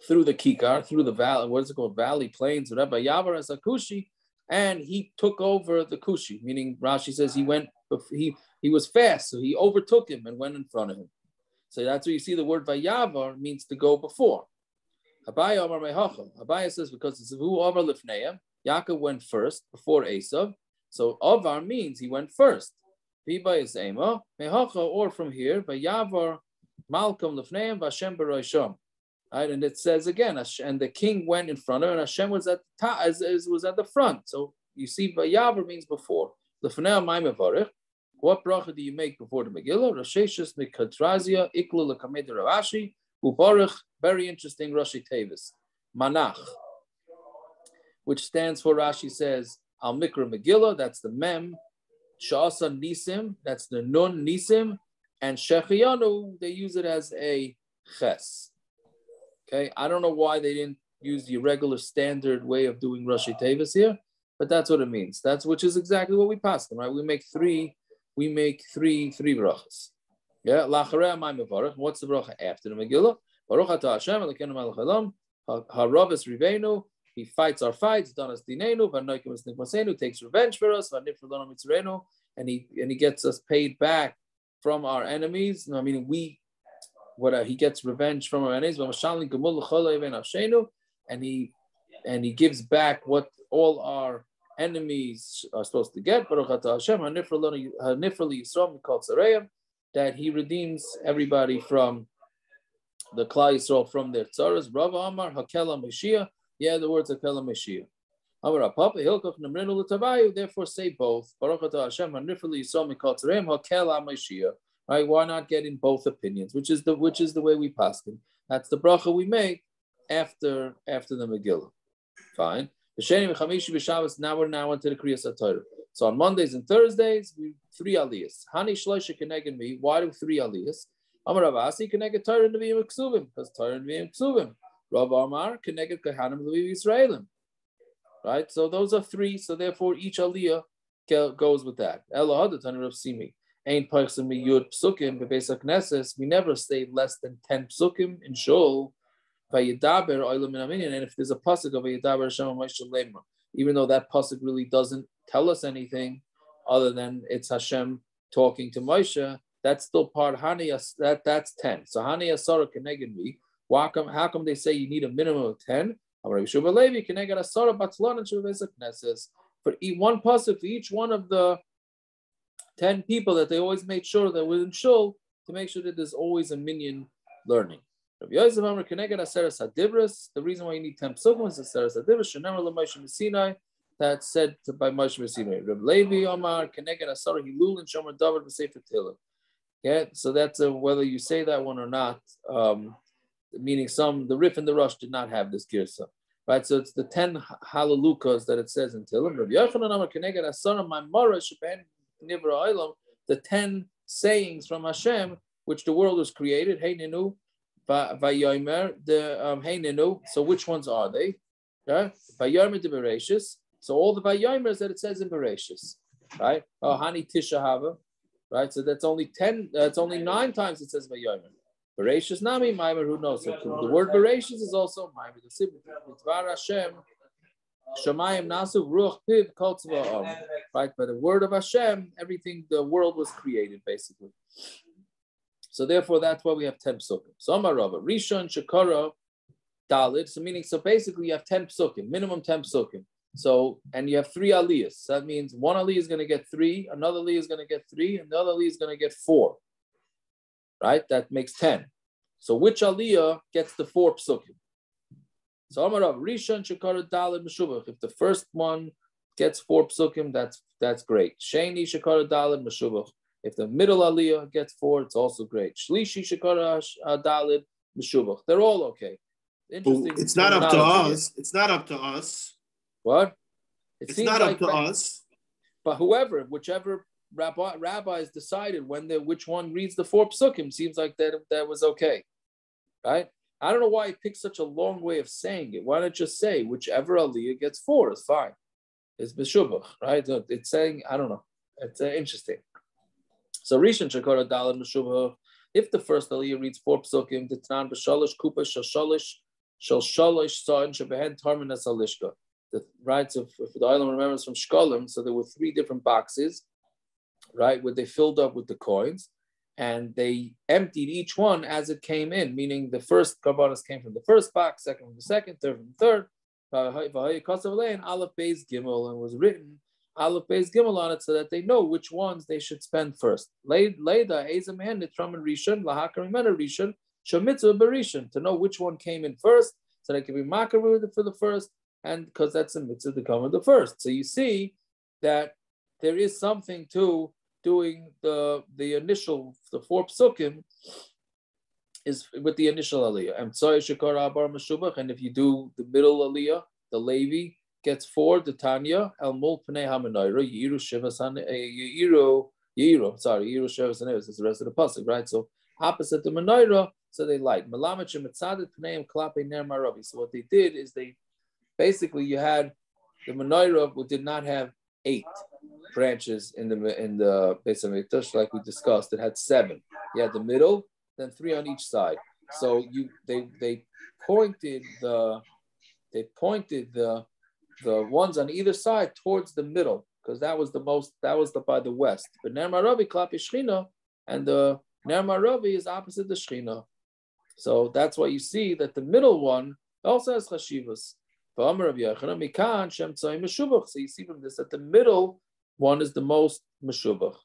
B: through the Kikar, through the valley, what is it called? Valley plains, whatever. Yavar Sakushi, and he took over the Kushi, meaning Rashi says he went, he he was fast, so he overtook him and went in front of him. So that's where you see the word Vayavar means to go before. Abaye Amar Mehacha. Abaye says because it's who Amar Lifneya, Yaakov went first before Esav. So Avar means he went first. Viba is Ema, Mehacha, or from here, Vayavar Malcolm Lifneim Vashem Baroisham. Right, and it says again, and the king went in front of her, and Hashem was at the top, as, as was at the front. So you see, Vayavar means before. Lefnei Maimevarich, What bracha do you make before the Megillah? Rosheshus mikadrazia iklu lekamed Ravashi ubarach. Very interesting Rashi Tavis. Manach, which stands for Rashi says Al Mikra Megillah. That's the mem. Shasa Nisim. That's the nun Nisim. And Shechiyanu, they use it as a ches. Okay, I don't know why they didn't use the regular standard way of doing Rashi Tavis here, but that's what it means. That's which is exactly what we pass them, right? We make three, we make three, three brachas. Yeah, lacharei my mevarach. What's the bracha after the Megillah? Baruch atah Hashem Elokeinu melech haolam. Haravis rivenu. He fights our fights. Donas dinenu. Vanoikim es. Takes revenge for us. Vanifrelonu mitzrenu. And he and he gets us paid back from our enemies. No, I mean we. What uh, he gets revenge from our enemies. And he and he gives back what all our enemies are supposed to get. That he redeems everybody from the Klal Yisrael from their tzaras. Rav Amar Hakela Mashiach. Yeah, the words Mashiach. Hilkach Namrinu L'Tavayu. Therefore, say both. Mashiach. Right? Why not get in both opinions? Which is the which is the way we pass them. That's the bracha we make after after the Megillah. Fine. Now we're now into the Kriyas Torah. So on Mondays and Thursdays, we three aliyahs. Hani me. Why do three aliyahs? Amar Torah and because Torah and Nevi'im Ksuvim. Rav Amar keneged Kahanim Levi Israelim. Right. So those are three. So therefore, each aliyah goes with that. Elohad the of Simi. Me yud psukim bebesak. We never stay less than ten psukim in shul. Vayidaber oilam. And if there's a pasuk of Vayidaber Hashem Moshe even though that pasuk really doesn't tell us anything other than it's Hashem talking to Moshe, that's still part Hani that that's 10. So Hani Asara Keneged me. Why come how come they say you need a minimum of 10? For one pasuk, for each one of the 10 people that they always made sure that within shul to make sure that there's always a minyan learning. The reason why you need 10 psukim is the that's said to, by Moshe Messina. Reb Levi Omar Keneged Asara Hilul and Shomer David B'Sefer Tehillim. Yeah, so that's a, whether you say that one or not. Um, meaning some the Rif and the Rosh did not have this girsa, right? So it's the ten halalukas that it says in Olam. The ten sayings from Hashem, which the world was created. Hey Ninu, the um, Hey Ninu. So which ones are they? The. So all the Vayomers that it says in Bereshis, right? Oh, Hani Tisha Hava, right? So that's only 10, that's only nine times it says Vayomer. Bereshis Nami, Maimer, who knows? The word Bereshis is also Maimer, the Mitzvah Hashem, Shemayim Nasu, Ruach Piv, right? By the word of Hashem, everything, the world was created, basically. So therefore, that's why we have 10 psukim. So Amarava, Rishon, Shakara, Dalit. So meaning, so basically you have 10 psukim, minimum 10 psukim. So, and you have three aliyahs. That means one aliyah is going to get three, another aliyah is going to get three, and the other aliyah is going to get four. Right? That makes 10. So which aliyah gets the four psukim? So Amarav, Rishon Shakara Dalit Meshubach. If the first one gets four psukim, that's that's great. Sheni Shakara Dalit Meshubach. If the middle aliyah gets four, it's also great. Shlishi Shakara uh, Dalit Meshubach. They're all okay.
H: Interesting. It's not up to us. It's not up to us.
B: What? It
H: it's not like up to us.
B: But whoever, whichever rabbi, rabbis decided when the which one reads the four psukim, seems like that that was okay, right? I don't know why he picked such a long way of saying it. Why not just say whichever aliyah gets four is fine? It's b'shubach, right? It's saying I don't know. It's uh, interesting. So Rishon Shakara Dalad Meshubach. If the first aliyah reads four psukim, the Tanan b'shalish kupa shalish sa'in shebehen tarminas alishka the right of if the island remembers from Shkolim, so there were three different boxes, right, where they filled up with the coins, and they emptied each one as it came in, meaning the first carbonas came from the first box, second from the second, third from the third. And Aleph Beis Gimel, and was written Aleph Beis Gimel on it so that they know which ones they should spend first. Leda Ezam Nitram and Rishon, Lahakar Rishon, Shomitzu Berishon, to know which one came in first, so they can be Makar for the first, and because that's a mitzvah to come with the first. So you see that there is something to doing the the initial the four psukim is with the initial aliyah. And Tzai Shekar Abar Meshubach, and if you do the middle aliyah, the Levi gets four, the Tanya, El Mul Pnei HaMenoira, Yiru Shivasan, eh, Yiru, Yiru, sorry, Yiru Shivasan, it's the rest of the pasuk, right? So opposite the Menorah, so they light. Melamed Shemitzadet Pneim Klape Ner Maravi. So what they did is they, basically you had the Menorah who did not have eight branches in the in the Beis Hamikdash, like we discussed. It had seven. You had the middle, then three on each side. So you they they pointed the they pointed the the ones on either side towards the middle because that was the most that was the by the west. But Ner Maravi Klapi Shechina and the Ner Maravi is opposite the Shechina. So that's why you see that the middle one also has chashivas. So you see from this that the middle one is the most meshubach.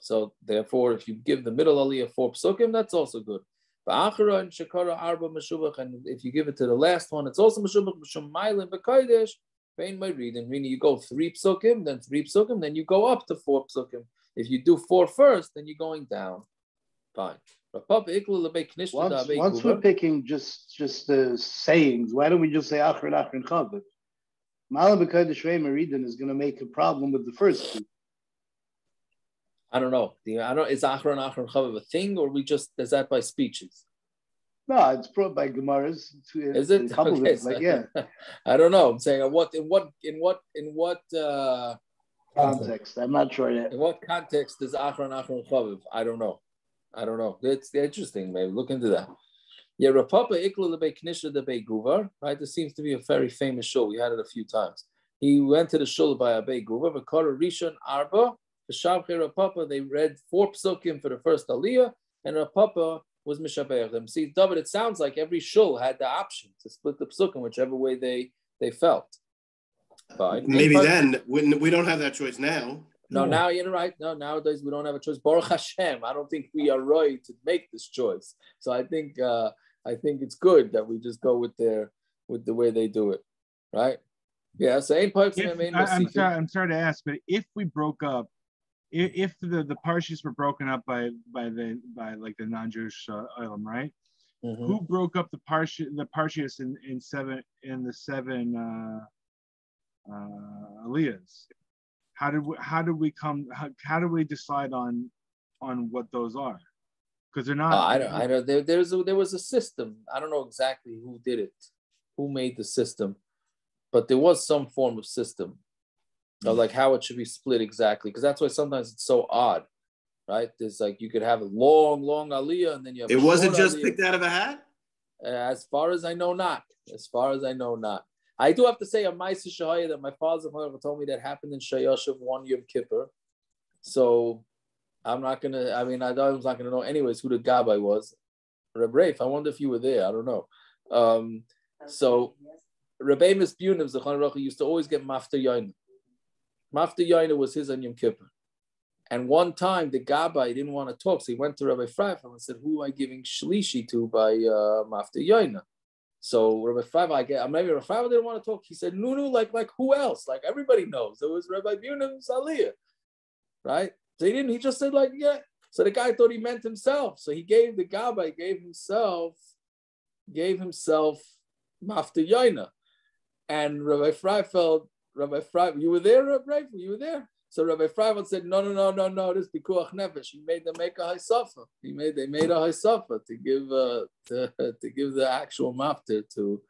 B: So therefore, if you give the middle aliyah four psukim, that's also good. And shakara arba meshubach, and if you give it to the last one, it's also meshubach. B'shemaylim b'kodesh. Vein my reading, meaning you go three psukim, then three psukim, then you go up to four psukim. If you do four first, then you're going down. Fine.
J: Once, once we're picking just just the sayings, why don't we just say Achron Achron Chaviv? Malam B'Kodesh Reidin is going to make a problem with the first two.
B: I don't know. I don't. Is Achron Achron Chaviv a thing, or we just is that by speeches?
J: No, it's brought by Gemaras.
B: Is it? Okay,
J: like, yeah.
B: I don't know. I'm saying in what in what in what in what uh,
J: context. I'm not sure yet.
B: In what context is Achron Achron Chaviv? I don't know. I don't know. It's interesting. Maybe look into that. Yeah, Rav Papa Ikla Lebe Knisha Debe Guvar, right? This seems to be a very famous show. We had it a few times. He went to the shul by Abe Guvar, Vakara Rishon Arba, the Shavche Rav Papa, they read four psukim for the first aliyah, and Rav Papa was Mishabeach them. See, David, it sounds like every shul had the option to split the psukim whichever way they, they felt. Fine.
H: Maybe then we, we don't have that choice now.
B: No, now you're right. No, nowadays we don't have a choice. Baruch Hashem, I don't think we are right to make this choice. So I think uh, I think it's good that we just go with their with the way they do it, right? Yeah. So ain't.
O: If, I, am sorry. I'm sorry to ask, but if we broke up, if, if the the parshas were broken up by by the by like the non-Jewish uh, Olam, right?
B: Mm-hmm.
O: Who broke up the parsha the parshas in in seven in the seven uh, uh, aliyahs? how did we, how do we come how, how do we decide on on what those are because they're not
B: uh, i don't i don't there, there's a, there was a system. I don't know exactly who did it who made the system but there was some form of system of like how it should be split exactly because that's why sometimes it's so odd right? There's like you could have a long long aliyah and then you have
H: it wasn't just aliyah. picked out of a hat?
B: Uh, as far as i know not. As far as i know not. I do have to say a Maisa Shahaya that my father told me that happened in Shor Yoshuv one Yom Kippur. So I'm not gonna. I mean, I was not gonna know anyways who the Gabbai was. Reb Rafe, I wonder if you were there. I don't know. Um, so Rebbe Misbunim Zechon used to always get Maftir Yonah. Maftir Yonah was his on Yom Kippur. And one time the Gabbai didn't want to talk, so he went to Rabbi Freifeld and said, "Who am I giving shlishi to by uh, Maftir Yonah?" So Rabbi Five, I get maybe Rabbi Five didn't want to talk. He said, Nunu, like like who else? Like everybody knows. It was Rabbi Bunim Salih, right? So he didn't, he just said, like, yeah. So the guy thought he meant himself. So he gave the Gabbai, gave himself, gave himself Maftir Yonah. And Rabbi Freifeld, Rabbi Freifeld, you were there, Rabbi? You were there? So Rabbi Freimund said, no, no, no, no, no, this pikuach nefesh. He made them make a haisafa. He made they made a haisafa to give uh, to, to give the actual maftir to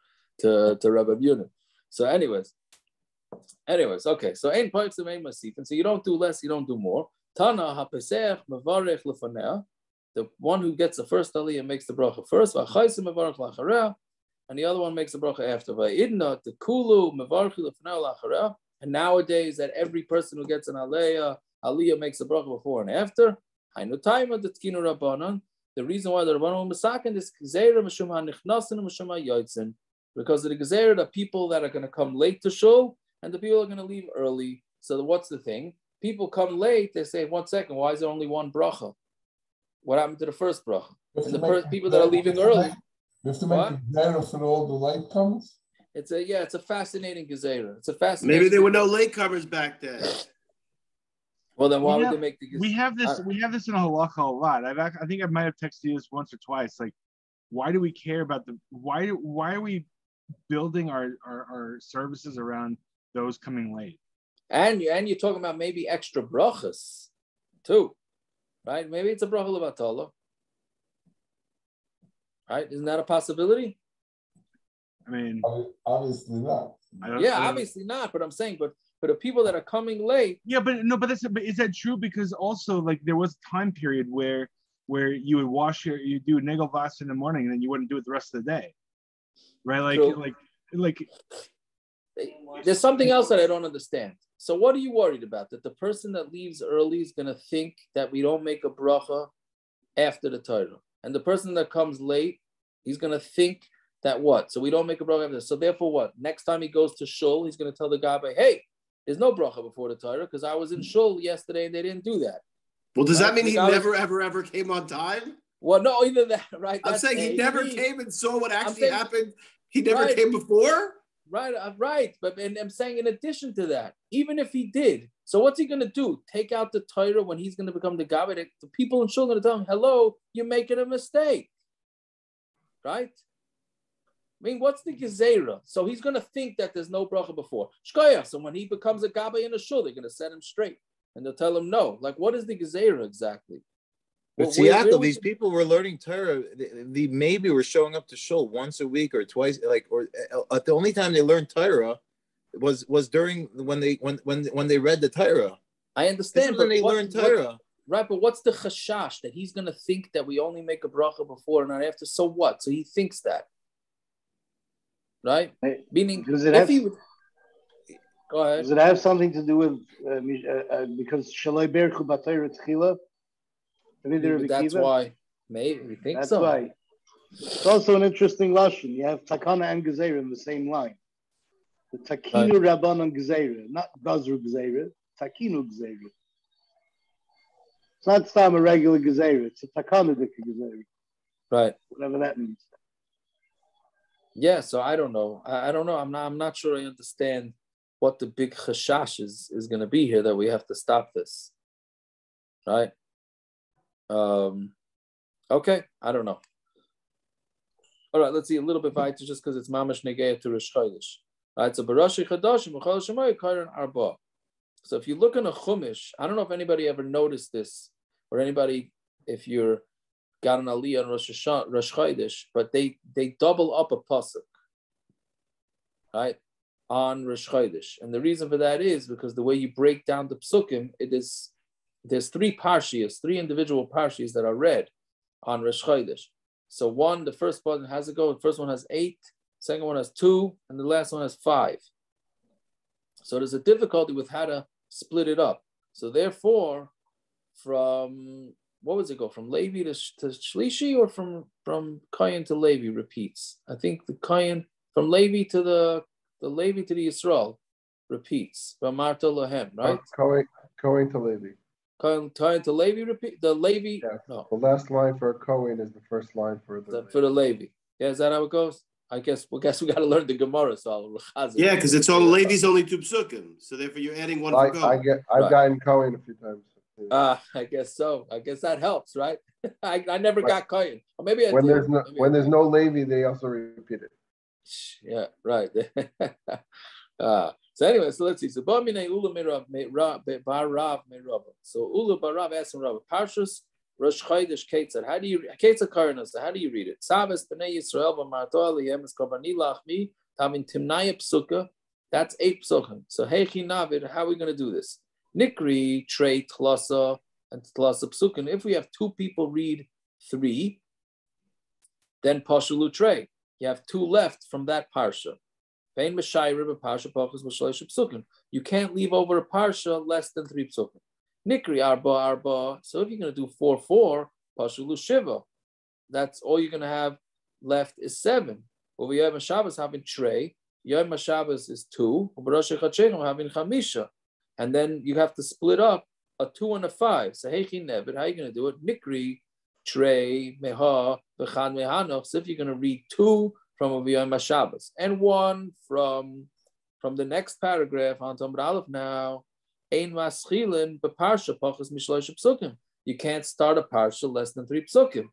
B: to to Rabbi Bunim. So, anyways, anyways, okay. So ain't points the main masifin. So you don't do less, you don't do more. Tana hapesech mevarech. The one who gets the first aliyah makes the bracha first. V'achaysim mevarech lachareh. And the other one makes the bracha after. Va'idna the kulu mevarech. And nowadays, that every person who gets an aliyah, aliyah makes a bracha before and after. The reason why the Rabbanon Masakin is Gzeira Meshuma Nichnasin Meshuma Yoitzin. Because of the Gzeira, the people that are going to come late to Shul and the people are going to leave early. So what's the thing? People come late, they say, one second, why is there only one bracha? What happened to the first bracha? And the first people that are leaving early.
F: You have to make a Gzeira for all the late comes?
B: It's a yeah, it's a fascinating gezerah. It's a fascinating.
H: Maybe there were no late latecomers back then.
B: Well, then why
O: we
B: would
O: have,
B: they make the?
O: we have this
B: I-
O: we have this in halacha a lot. I've ac- I think I might have texted you this once or twice. Like, why do we care about the why why are we building our our, our services around those coming late?
B: And you and you're talking about maybe extra brachas too, right? Maybe it's a bracha levatala, right? Isn't that a possibility?
O: I mean,
F: obviously not.
B: Yeah, obviously not. But I'm saying, but for the people that are coming late,
O: Yeah, but no, but that's but is that true? Because also like there was a time period where where you would wash your you do nagel vas in the morning and then you wouldn't do it the rest of the day, right? Like
B: True.
O: like like
B: there's something else that I don't understand. So what are you worried about? That the person that leaves early is going to think that we don't make a bracha after the Torah, and the person that comes late, he's going to think that what? So we don't make a bracha after. So therefore, what? Next time he goes to shul, he's going to tell the guy, "Hey, there's no bracha before the Torah because I was in shul yesterday and they didn't do that."
H: Well, does that mean he
B: guy was-
H: never, ever, ever came on time?
B: Well, no, either that, right?
H: I'm saying he never came and saw what actually
B: saying-
H: happened. He never
B: Right.
H: came before.
B: Right, uh, right. But and I'm saying in addition to that, even if he did, so what's he gonna do? Take out the Torah when he's gonna become the Gabbai? The people in Shul are gonna tell him, "Hello, you're making a mistake." Right? I mean, what's the gezerah? So he's gonna think that there's no bracha before. Shkoyach. So when he becomes a Gabbai in the Shul, they're gonna set him straight and they'll tell him no. Like, what is the gezerah exactly?
G: But
B: Well,
G: see,
B: where- where
G: Yaakov,
B: was
G: these people were learning Torah. The, the maybe were showing up to shul once a week or twice, like or uh, the only time they learned Torah was was during when they when when when they read the Torah.
B: I understand,
G: This when
B: but
G: they
B: what-
G: learned
B: what-
G: Torah.
B: right, but what's the chashash that he's going to think that we only make a bracha before and not after? So what? So he thinks that, right? Meaning,
J: Does it
B: if
J: have-
B: he would, go ahead.
J: Does it have something to do with uh, mi- uh, uh, because Shalai Berchu Batayr Tchila?
B: Maybe that's why. Maybe we think
J: That's
B: so.
J: why. It's also an interesting lashon. You have Takana and Gezerah in the same line. The Takinu Rabban and Gezerah, not Gazru Gezerah, Takinu Gezerah. It's not Stam a regular Gezerah, it's a Takana Gezerah,
B: Right.
J: whatever that means.
B: Yeah. So I don't know. I, I don't know. I'm not. I'm not sure. I understand what the big chashash is is going to be here that we have to stop this. Right. Um. Okay. I don't know. All right. Let's see a little bit weiter, just because it's mamash negeya to Rosh Chodesh. All right. So barashi chadashim v'chol shemoy arba. So if you look in a chumash, I don't know if anybody ever noticed this, or anybody, if you're got an aliyah on Rosh, Hashanah, Rosh Chodesh, but they they double up a pasuk, right, on Rosh Chodesh, and the reason for that is because the way you break down the psukim, it is there's three parshias, three individual parshias that are read on Rosh Chodesh. So one, the first one has to go. The first one has eight, second one has two, and the last one has five. So there's a difficulty with how to split it up. So therefore, from what was it go from Levi to, to Shlishi or from from Kayan to Levi repeats. I think the Kayan from Levi to the the Levi to the Yisrael repeats. From right?
I: Going to Levi.
B: Kayan, Kayan to Levi repeat the Levi. No,
I: The last line for Cohen is the first line for the.
B: the, for the Levi. Yeah, is that how it goes? I guess. Well, guess we got to learn the Gemara. So I'll
H: Yeah, because it's all Levi's only two psukim, so therefore you're adding one
I: I,
H: for go.
I: I get. I've
B: Right.
I: gotten Cohen a few times.
B: Ah, I guess so. I guess that helps, right? I, I never got Kayan, or maybe I
I: When
B: did.
I: there's no
B: Maybe I
I: when there's no Levi, they also repeat it.
B: Yeah, right. uh, so anyway, so let's see. So Bamine Ula Barav Merav. So Ula Barav asked Rav Parshas Rosh Chodesh Ketzad. How do you Ketzad Karnas? How do you read it? Sabes Bnei Yisrael v'Marto Aliyem es Kavani Lachmi Tamin Timnaya Psuka. That's eight psukim. So Heichi Navid. How are we going to do this? Nikri Trey Tlasa and Tlasa Psukim. If we have two people read three, then Pashalu Trey. You have two left from that parsha. You can't leave over a parsha less than three psukim. Nikri arba arba. So if you're going to do four four, pashalu shiva. That's all you're going to have left is seven. Over Yom Shabbos having trey. Yom Shabbos is two. Over Rosh having chamisha, and then you have to split up a two and a five. So heichi never. How are you going to do it? Nikri Trey, Meha, V'chan Mehanoch. So if you're going to read two from Aviyam Shabbos and one from from the next paragraph on Tom Aleph now, Ein maschilin beparsha psukim. You can't start a parsha less than three psukim.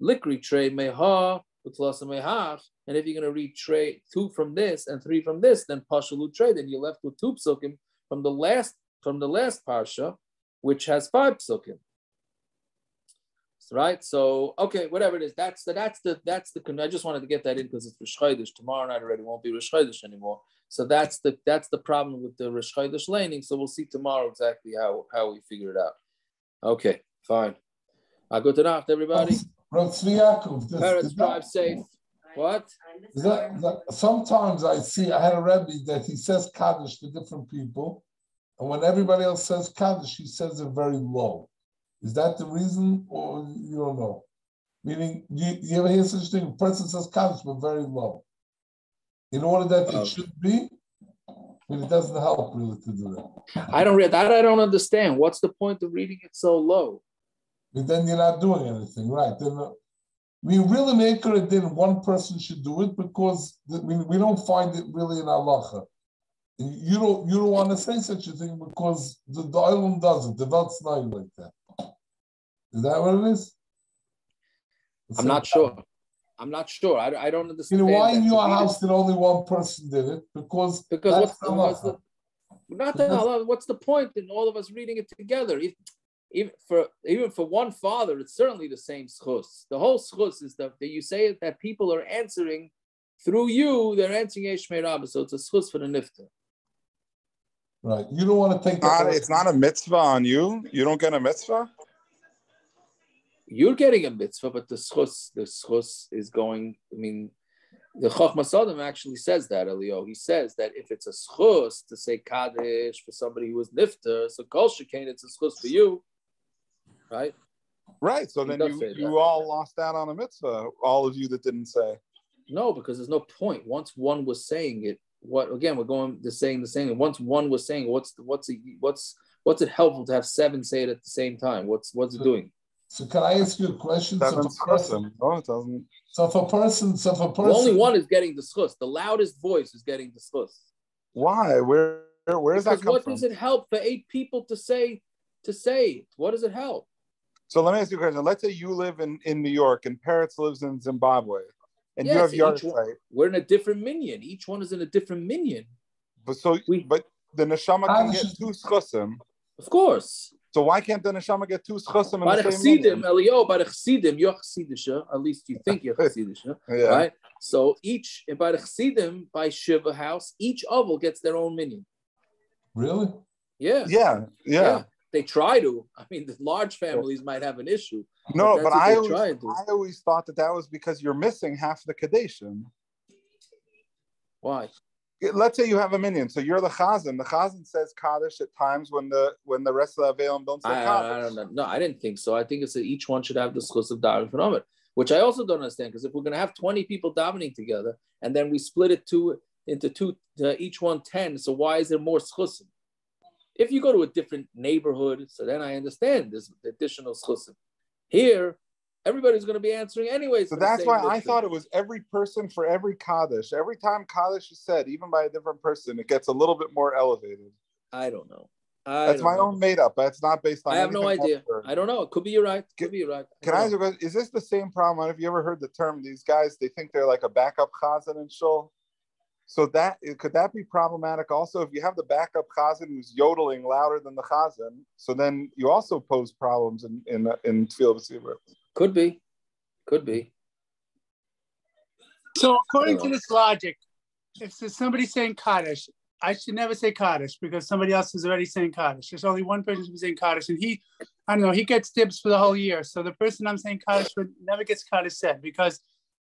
B: Likri trey meha utlasa mehach. And if you're going to read two from this and three from this, then pashalu trey. Then you're left with two psukim from the last from the last parsha, which has five psukim. Right. So okay, whatever it is, that's the that's the that's the. I just wanted to get that in because it's Rosh Chodesh. Tomorrow night already won't be Rosh Chodesh anymore. So that's the that's the problem with the Rosh Chodesh laning. So we'll see tomorrow exactly how how we figure it out. Okay, fine. I go to night, everybody.
F: Rav Tzvi Yaakov, this-
B: Parents drive safe. What?
F: that- that- sometimes I see, I had a Rebbe that he says Kaddish to different people, and when everybody else says Kaddish, he says it very low. Is that the reason, or you don't know? Meaning, you, you ever hear such thing? A person says Kaddish, but very low. In order that it should be, but it doesn't help really to do that.
B: I don't read that. I don't understand. What's the point of reading it so low?
F: But then you're not doing anything, right? Then, uh, we really make it then one person should do it because the, we, we don't find it really in halacha. You don't you don't want to say such a thing because the, the island does it. The Welt's not like that. Is that what it is?
B: I'm not sure. I'm not sure. I, I don't
F: You
B: understand.
F: know why in your
B: read
F: house did only one person did it? Because
B: Because
F: that's
B: what's the, what's the not that Allah, what's the point in all of us reading it together? If, even for even for one father, it's certainly the same schus. The whole schus is that, that you say that people are answering through you, they're answering Yeshmei Rabbah. So it's a schus for the nifter.
F: Right. You don't want to take
K: Not- it's not a mitzvah on you. You don't get a mitzvah.
B: You're getting a mitzvah, but the schus, the schus is going. I mean, the Chochmas Adam actually says that, Elio. He says that if it's a schus to say kaddish for somebody who was nifter, so kol shekain, it's a schus for you, right?
K: Right. So
B: He
K: then you,
B: that.
K: you all lost out on a mitzvah. All of you that didn't say.
B: No, because there's no point. Once one was saying it, what again? We're going the saying the same. Once one was saying, what's the, what's it, what's what's it helpful to have seven say it at the same time? What's what's it doing?
F: So can I ask you a question? So
K: Seven
F: if a person.
K: No, it doesn't.
F: so if a person, so if a
B: The
F: person,
B: only one is getting the schus. The loudest voice is getting the schus.
K: Why? Where? Where does that
B: Because
K: come
B: what
K: from?
B: does it help for eight people to say to say it? What does it help?
K: So let me ask you a question. Let's say you live in, in New York and Peretz lives in Zimbabwe, and you have your
B: each
K: site.
B: We're in a different minyan. Each one is in a different minyan.
K: But so, we, but the neshama can get two schusim.
B: Of course.
K: So why can't the neshama get two schusim
B: By
K: in
B: the
K: the same
B: Chassidim,
K: minyan?
B: Elio, by the Chassidim, you're Chassidisha, at least you think you're Chassidisha,
K: Yeah.
B: right? So each, by the Chassidim, by Shiva house, each oval gets their own minyan.
F: really?
B: Yeah.
K: Yeah, yeah.
B: They try to. I mean, the large families might have an issue.
K: No,
B: that's
K: but I always,
B: try and do.
K: I always thought that that was because you're missing half the kadeshim.
B: Why?
K: Let's say you have a minyan, so you're the chazan. The chazan says kaddish at times when the when the rest of the avelim don't say
B: I,
K: kaddish.
B: I, I don't know. No, I didn't think so. I think it's that each one should have the schus of davening from it, which I also don't understand. Because if we're going to have 20 people davening together and then we split it two into two, uh, each one 10, so why is there more schusim? If you go to a different neighborhood, so then I understand there's additional schusim. Here, everybody's going to be answering anyways.
K: So that's why I thought it was every person for every kaddish. Every time kaddish is said, even by a different person, it gets a little bit more elevated.
B: I don't know. I
K: That's
B: don't
K: my
B: know.
K: own made up. That's not based on.
B: I have no idea. I don't know. It could be you're right. Could be you're right.
K: Can I ask you? Is this the same problem? Have you ever heard the term? These guys, they think they're like a backup chazan and shul. So that could that be problematic? Also, if you have the backup chazan who's yodeling louder than the chazan, so then you also pose problems in in in tefillah.
B: Could be. Could be.
M: So according to this logic, if there's somebody saying Kaddish, I should never say Kaddish because somebody else is already saying Kaddish. There's only one person who's saying Kaddish, and he, I don't know, he gets dibs for the whole year. So the person I'm saying Kaddish with never gets Kaddish said because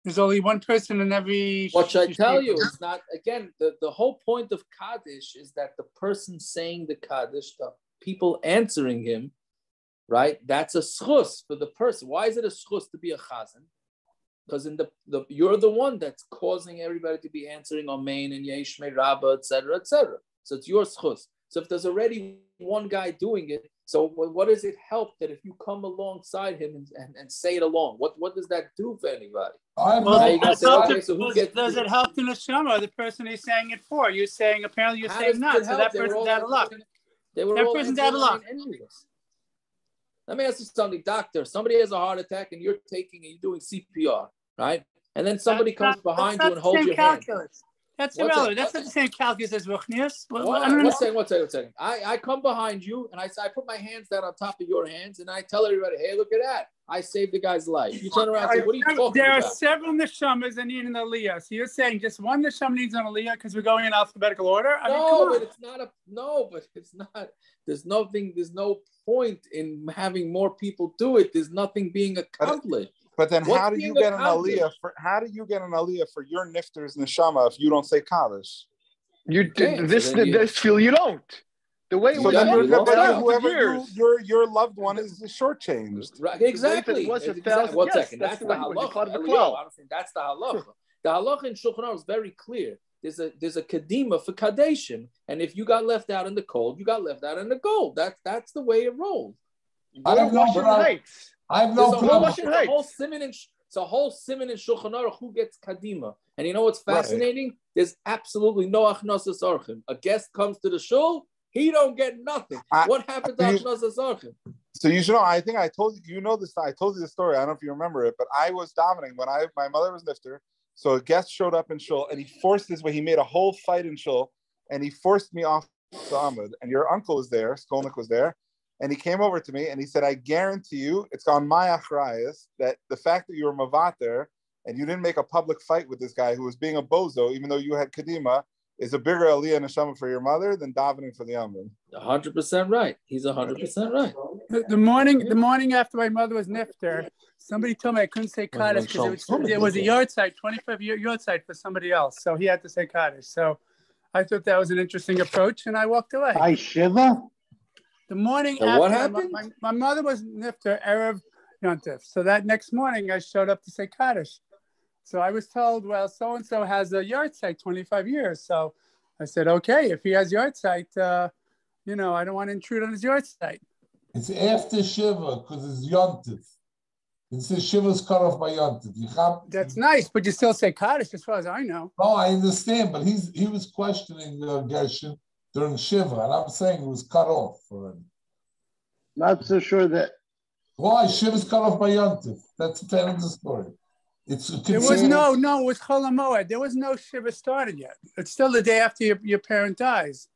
M: there's only one person in every.
B: What should I tell you? It's not again the, the whole point of Kaddish is that the person saying the Kaddish, the people answering him, right? That's a schus for the person. Why is it a schus to be a chazan? Because in the, the you're the one that's causing everybody to be answering Amen and Yeshmei Rabbah, etc., etc. So it's your schus. So if there's already one guy doing it, so what, what does it help that if you come alongside him and, and, and say it along? What what does that do for anybody?
F: I'm
B: Now say, okay, so who
M: does,
B: gets
M: does it help to the neshama or the person he's saying it for? You're saying apparently you're
B: How
M: saying not, so that
B: They were
M: person's
B: all
M: out of luck. That
B: all
M: person's
B: answering
M: out of luck.
B: Let me ask you something, doctor. Somebody has a heart attack and you're taking and you're doing CPR, right? And then somebody
M: That's
B: comes
M: not-
B: behind you and holds your hand.
M: calculus. That's
B: What's
M: irrelevant.
B: that?
M: That's not the same calculus as Ruchnius. Well, don't
B: One second, one second, one second. I, I come behind you and I I put my hands down on top of your hands and I tell everybody, hey, look at that. I saved the guy's life. You turn around and say, what are you talking about?
M: there are several neshamas that need an aliyah. So you're saying just one neshama needs an aliyah because we're going in alphabetical order? I
B: no,
M: come on.
B: but it's not a no, but it's not. There's nothing. There's no point in having more people do it. There's nothing being accomplished.
K: But then
B: What's
K: how do you get an aliyah for how do you get an aliyah for your nifter's neshama if you don't say kaddish?
Q: You
K: can't,
Q: this
K: so you-
Q: this feel you don't. The way
K: So
Q: we
K: then
Q: got
K: you're,
Q: it
K: but whoever you, your your loved one is shortchanged.
B: Right, exactly.
Q: was a
B: Exactly.
Q: thousand-
B: One
Q: yes,
B: second.
Q: that's
B: That's,
Q: the
B: the
Q: language, it's
B: halacha.
Q: part of the
B: Elio,
Q: klal.
B: I don't think that's the halacha. The halacha in Shulchan Aruch is very clear. There's a there's a kadima for kadation, and if you got left out in the cold, you got left out in the cold. That's that's the way it rolls.
F: I have no problem. I have no
B: There's a whole,
F: problem.
B: it's a whole simon and it's a whole in Shulchan Aruch who gets kadima. And you know what's
K: Right.
B: fascinating? There's absolutely no achnasas orchim. A guest comes to the shul, he don't get nothing. what happened to achnasas orchim?
K: So you should know. I think I told you. You know this. I told you the story. I don't know if you remember it, but I was dominating when I my mother was nifter. So a guest showed up in shul, and he forced his way. He made a whole fight in shul, and he forced me off Amud. And your uncle was there. Skolnick was there, and he came over to me and he said, "I guarantee you, it's on my achrayas that the fact that you were mavater and you didn't make a public fight with this guy who was being a bozo, even though you had kadima." Is a bigger aliyah neshama for your mother than davening for the Amud.
B: hundred percent right. He's hundred percent right.
M: The, the morning, the morning after my mother was nifter, somebody told me I couldn't say Kaddish because it was, there was a yahrzeit, 25 year yahrzeit for somebody else. So he had to say Kaddish. So I thought that was an interesting approach and I walked away.
J: I shiva.
M: The morning
J: And
M: after
J: what
M: my-
J: happened?
M: My, my mother was nifter Erev Yontif. So that next morning I showed up to say Kaddish. So I was told, well, so and so has a yahrzeit 25 years. So I said, okay, if he has yahrzeit, uh, you know, I don't want to intrude on his yahrzeit.
F: It's after Shiva because it's Yontif. It says Shiva's cut off by Yontif. Have,
M: That's nice, but you still say Kaddish as far as I know.
F: no, I understand, but he's he was questioning uh, Gershon during Shiva, and I'm saying it was cut off for him.
J: Not so sure that.
F: Why? Shiva's cut off by Yontif. That's the end of the story. It's
M: There was no, no, it was Chol Hamoed. There was no Shiva started yet. It's still the day after your, your parent dies.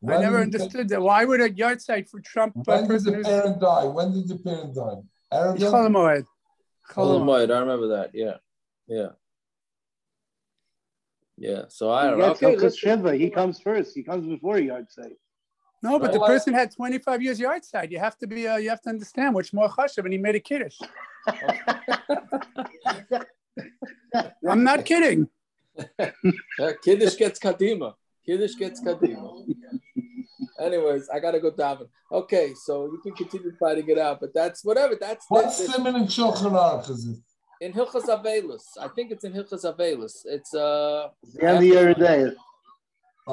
F: When
M: I never
F: did the-
M: understood that. Why would a yahrzeit for Trump
F: When did
M: person
F: the parent die? When did the parent die? Erev
M: Chol Hamoed?
B: Oh, might I remember that? Yeah, yeah, yeah. So I
J: He
B: don't know.
J: gets
B: Okay,
J: to
B: let's
J: shiva. He comes first. He comes before yahrzeit.
M: No, but the person had 25 years yahrzeit. You have to be, uh, you have to understand which more chashav, and he made a kiddush. I'm not kidding.
B: Kiddush gets kadima. Kiddush gets kadima. Anyways, I gotta go daven. Okay, so you can continue fighting it out, but that's whatever. That's
F: What's
B: that's-
F: Simon and Shulchan Aruch is it?
B: in Hilchas Avelus. I think it's in Hilchas Avelus. It's uh
J: And the other day.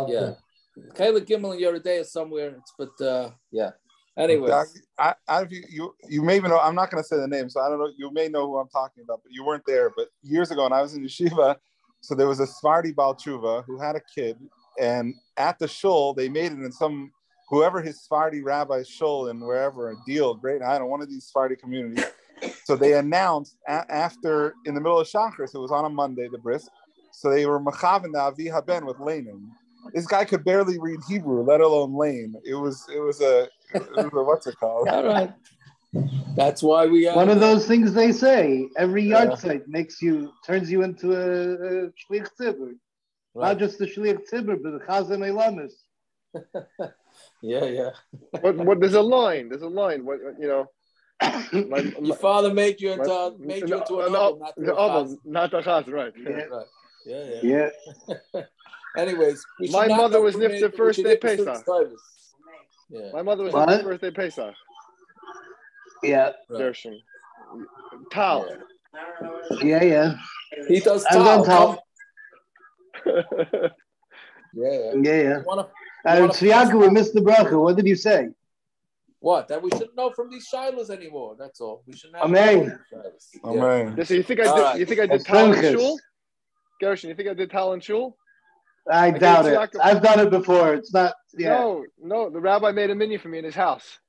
B: yeah. Kayla Gimel and Yoreh Deah somewhere. But uh yeah.
K: Anyway, I, I, you, you, may even know. I'm not going to say the name, so I don't know. You may know who I'm talking about, but you weren't there. But years ago, when I was in yeshiva, so there was a Svardi Bal Tshuva who had a kid, and at the shul, they made it in some whoever his Svardi rabbi shul and wherever a deal, great. I don't one of these Svardi communities. So they announced a- after in the middle of Shachris, it was on a Monday, the bris. So they were machavin the Avi Haben with Lanin. This guy could barely read Hebrew, let alone lane. It was it was a, it was a what's it called?
B: All right. That's why we uh,
J: One of those things they say. Every yard
B: Yeah.
J: site makes you turns you into a, a shliach tzibur.
B: Right.
J: Not just the shliach tzibur, but the chazan elamis.
B: Yeah, yeah.
Q: What, what? There's a line. There's a line. What you know? My,
B: Your father made you into
Q: my-
B: made you into an
Q: an
B: oven,
Q: oven,
B: not
Q: the
B: to a
Q: oven,
B: chaz.
Q: not a chaz, right?
B: Right. Yeah, yeah.
J: Yeah.
B: Anyways,
Q: My mother was
B: for
Q: nifted first day Pesach.
B: Yeah.
Q: My mother was
J: What?
Q: nifted first day Pesach.
J: Yeah.
Q: Gershon. Tal.
J: Yeah, yeah.
B: He does
J: I've done
B: towel.
J: towel.
B: Yeah, yeah.
J: Yeah, yeah.
B: You wanna,
J: Uh,
B: wanna-
J: we missed the bracha. What did you say?
B: what? That we shouldn't know from these shilas anymore. That's all. We should not.
J: Amen.
B: know from these.
K: Amen.
Q: Listen, you think I did?
B: right.
Q: You think I did tal in
J: Pinchas.
Q: shul? Gershon, you think I did tal in shul?
J: I
Q: gave
J: doubt it.
Q: Tzedakah-
J: I've done it before. It's not. Yeah.
Q: No, no. The rabbi made a menu for me in his house.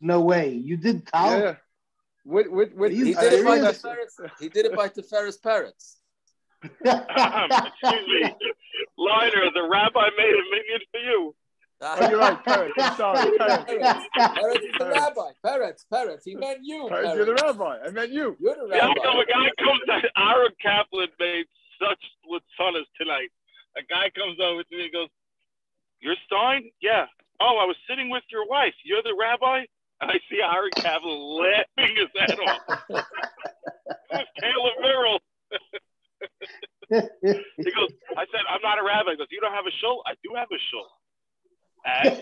J: No way. You did tal.
Q: Yeah. With with with.
B: He did it by Tiferes. He did it by Tiferes Peretz.
C: Excuse me, Liner. The rabbi made a minyan for you.
Q: Oh, you're right, Peretz. I'm sorry, Peretz.
B: Peretz is the rabbi. Peretz, Peretz. He meant you.
Q: Peretz, you're the rabbi. I meant you.
B: You're the
C: Yeah,
B: rabbi.
C: so a guy comes. Aaron Kaplan made such latzonas tonight. A guy comes over to me and goes, "You're Stein? Yeah. Oh, I was sitting with your wife. You're the rabbi." And I see Aaron Kaplan laughing his head off. it Caleb Merrill. he goes, I said, I'm not a rabbi. He goes, You don't have a shul? I do have a shul. And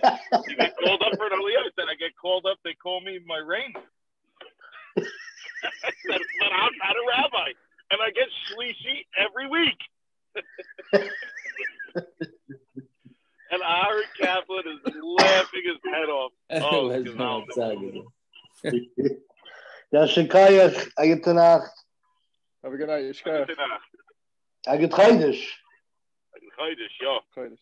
C: you get called up for an aliyah. I said, I get called up. They call me my rain. I said, but I'm not a rabbi. And I get shlishi every week. and Aaron Kaplan is laughing his head off. Oh,
B: Was
C: genau.
B: not sagen.
J: Ja, Shekayach, Agit Nacht,
Q: Have a good night. Yishkaya.
J: Agit Chaydish.
C: Chodesh, ja.
Q: Chodesh.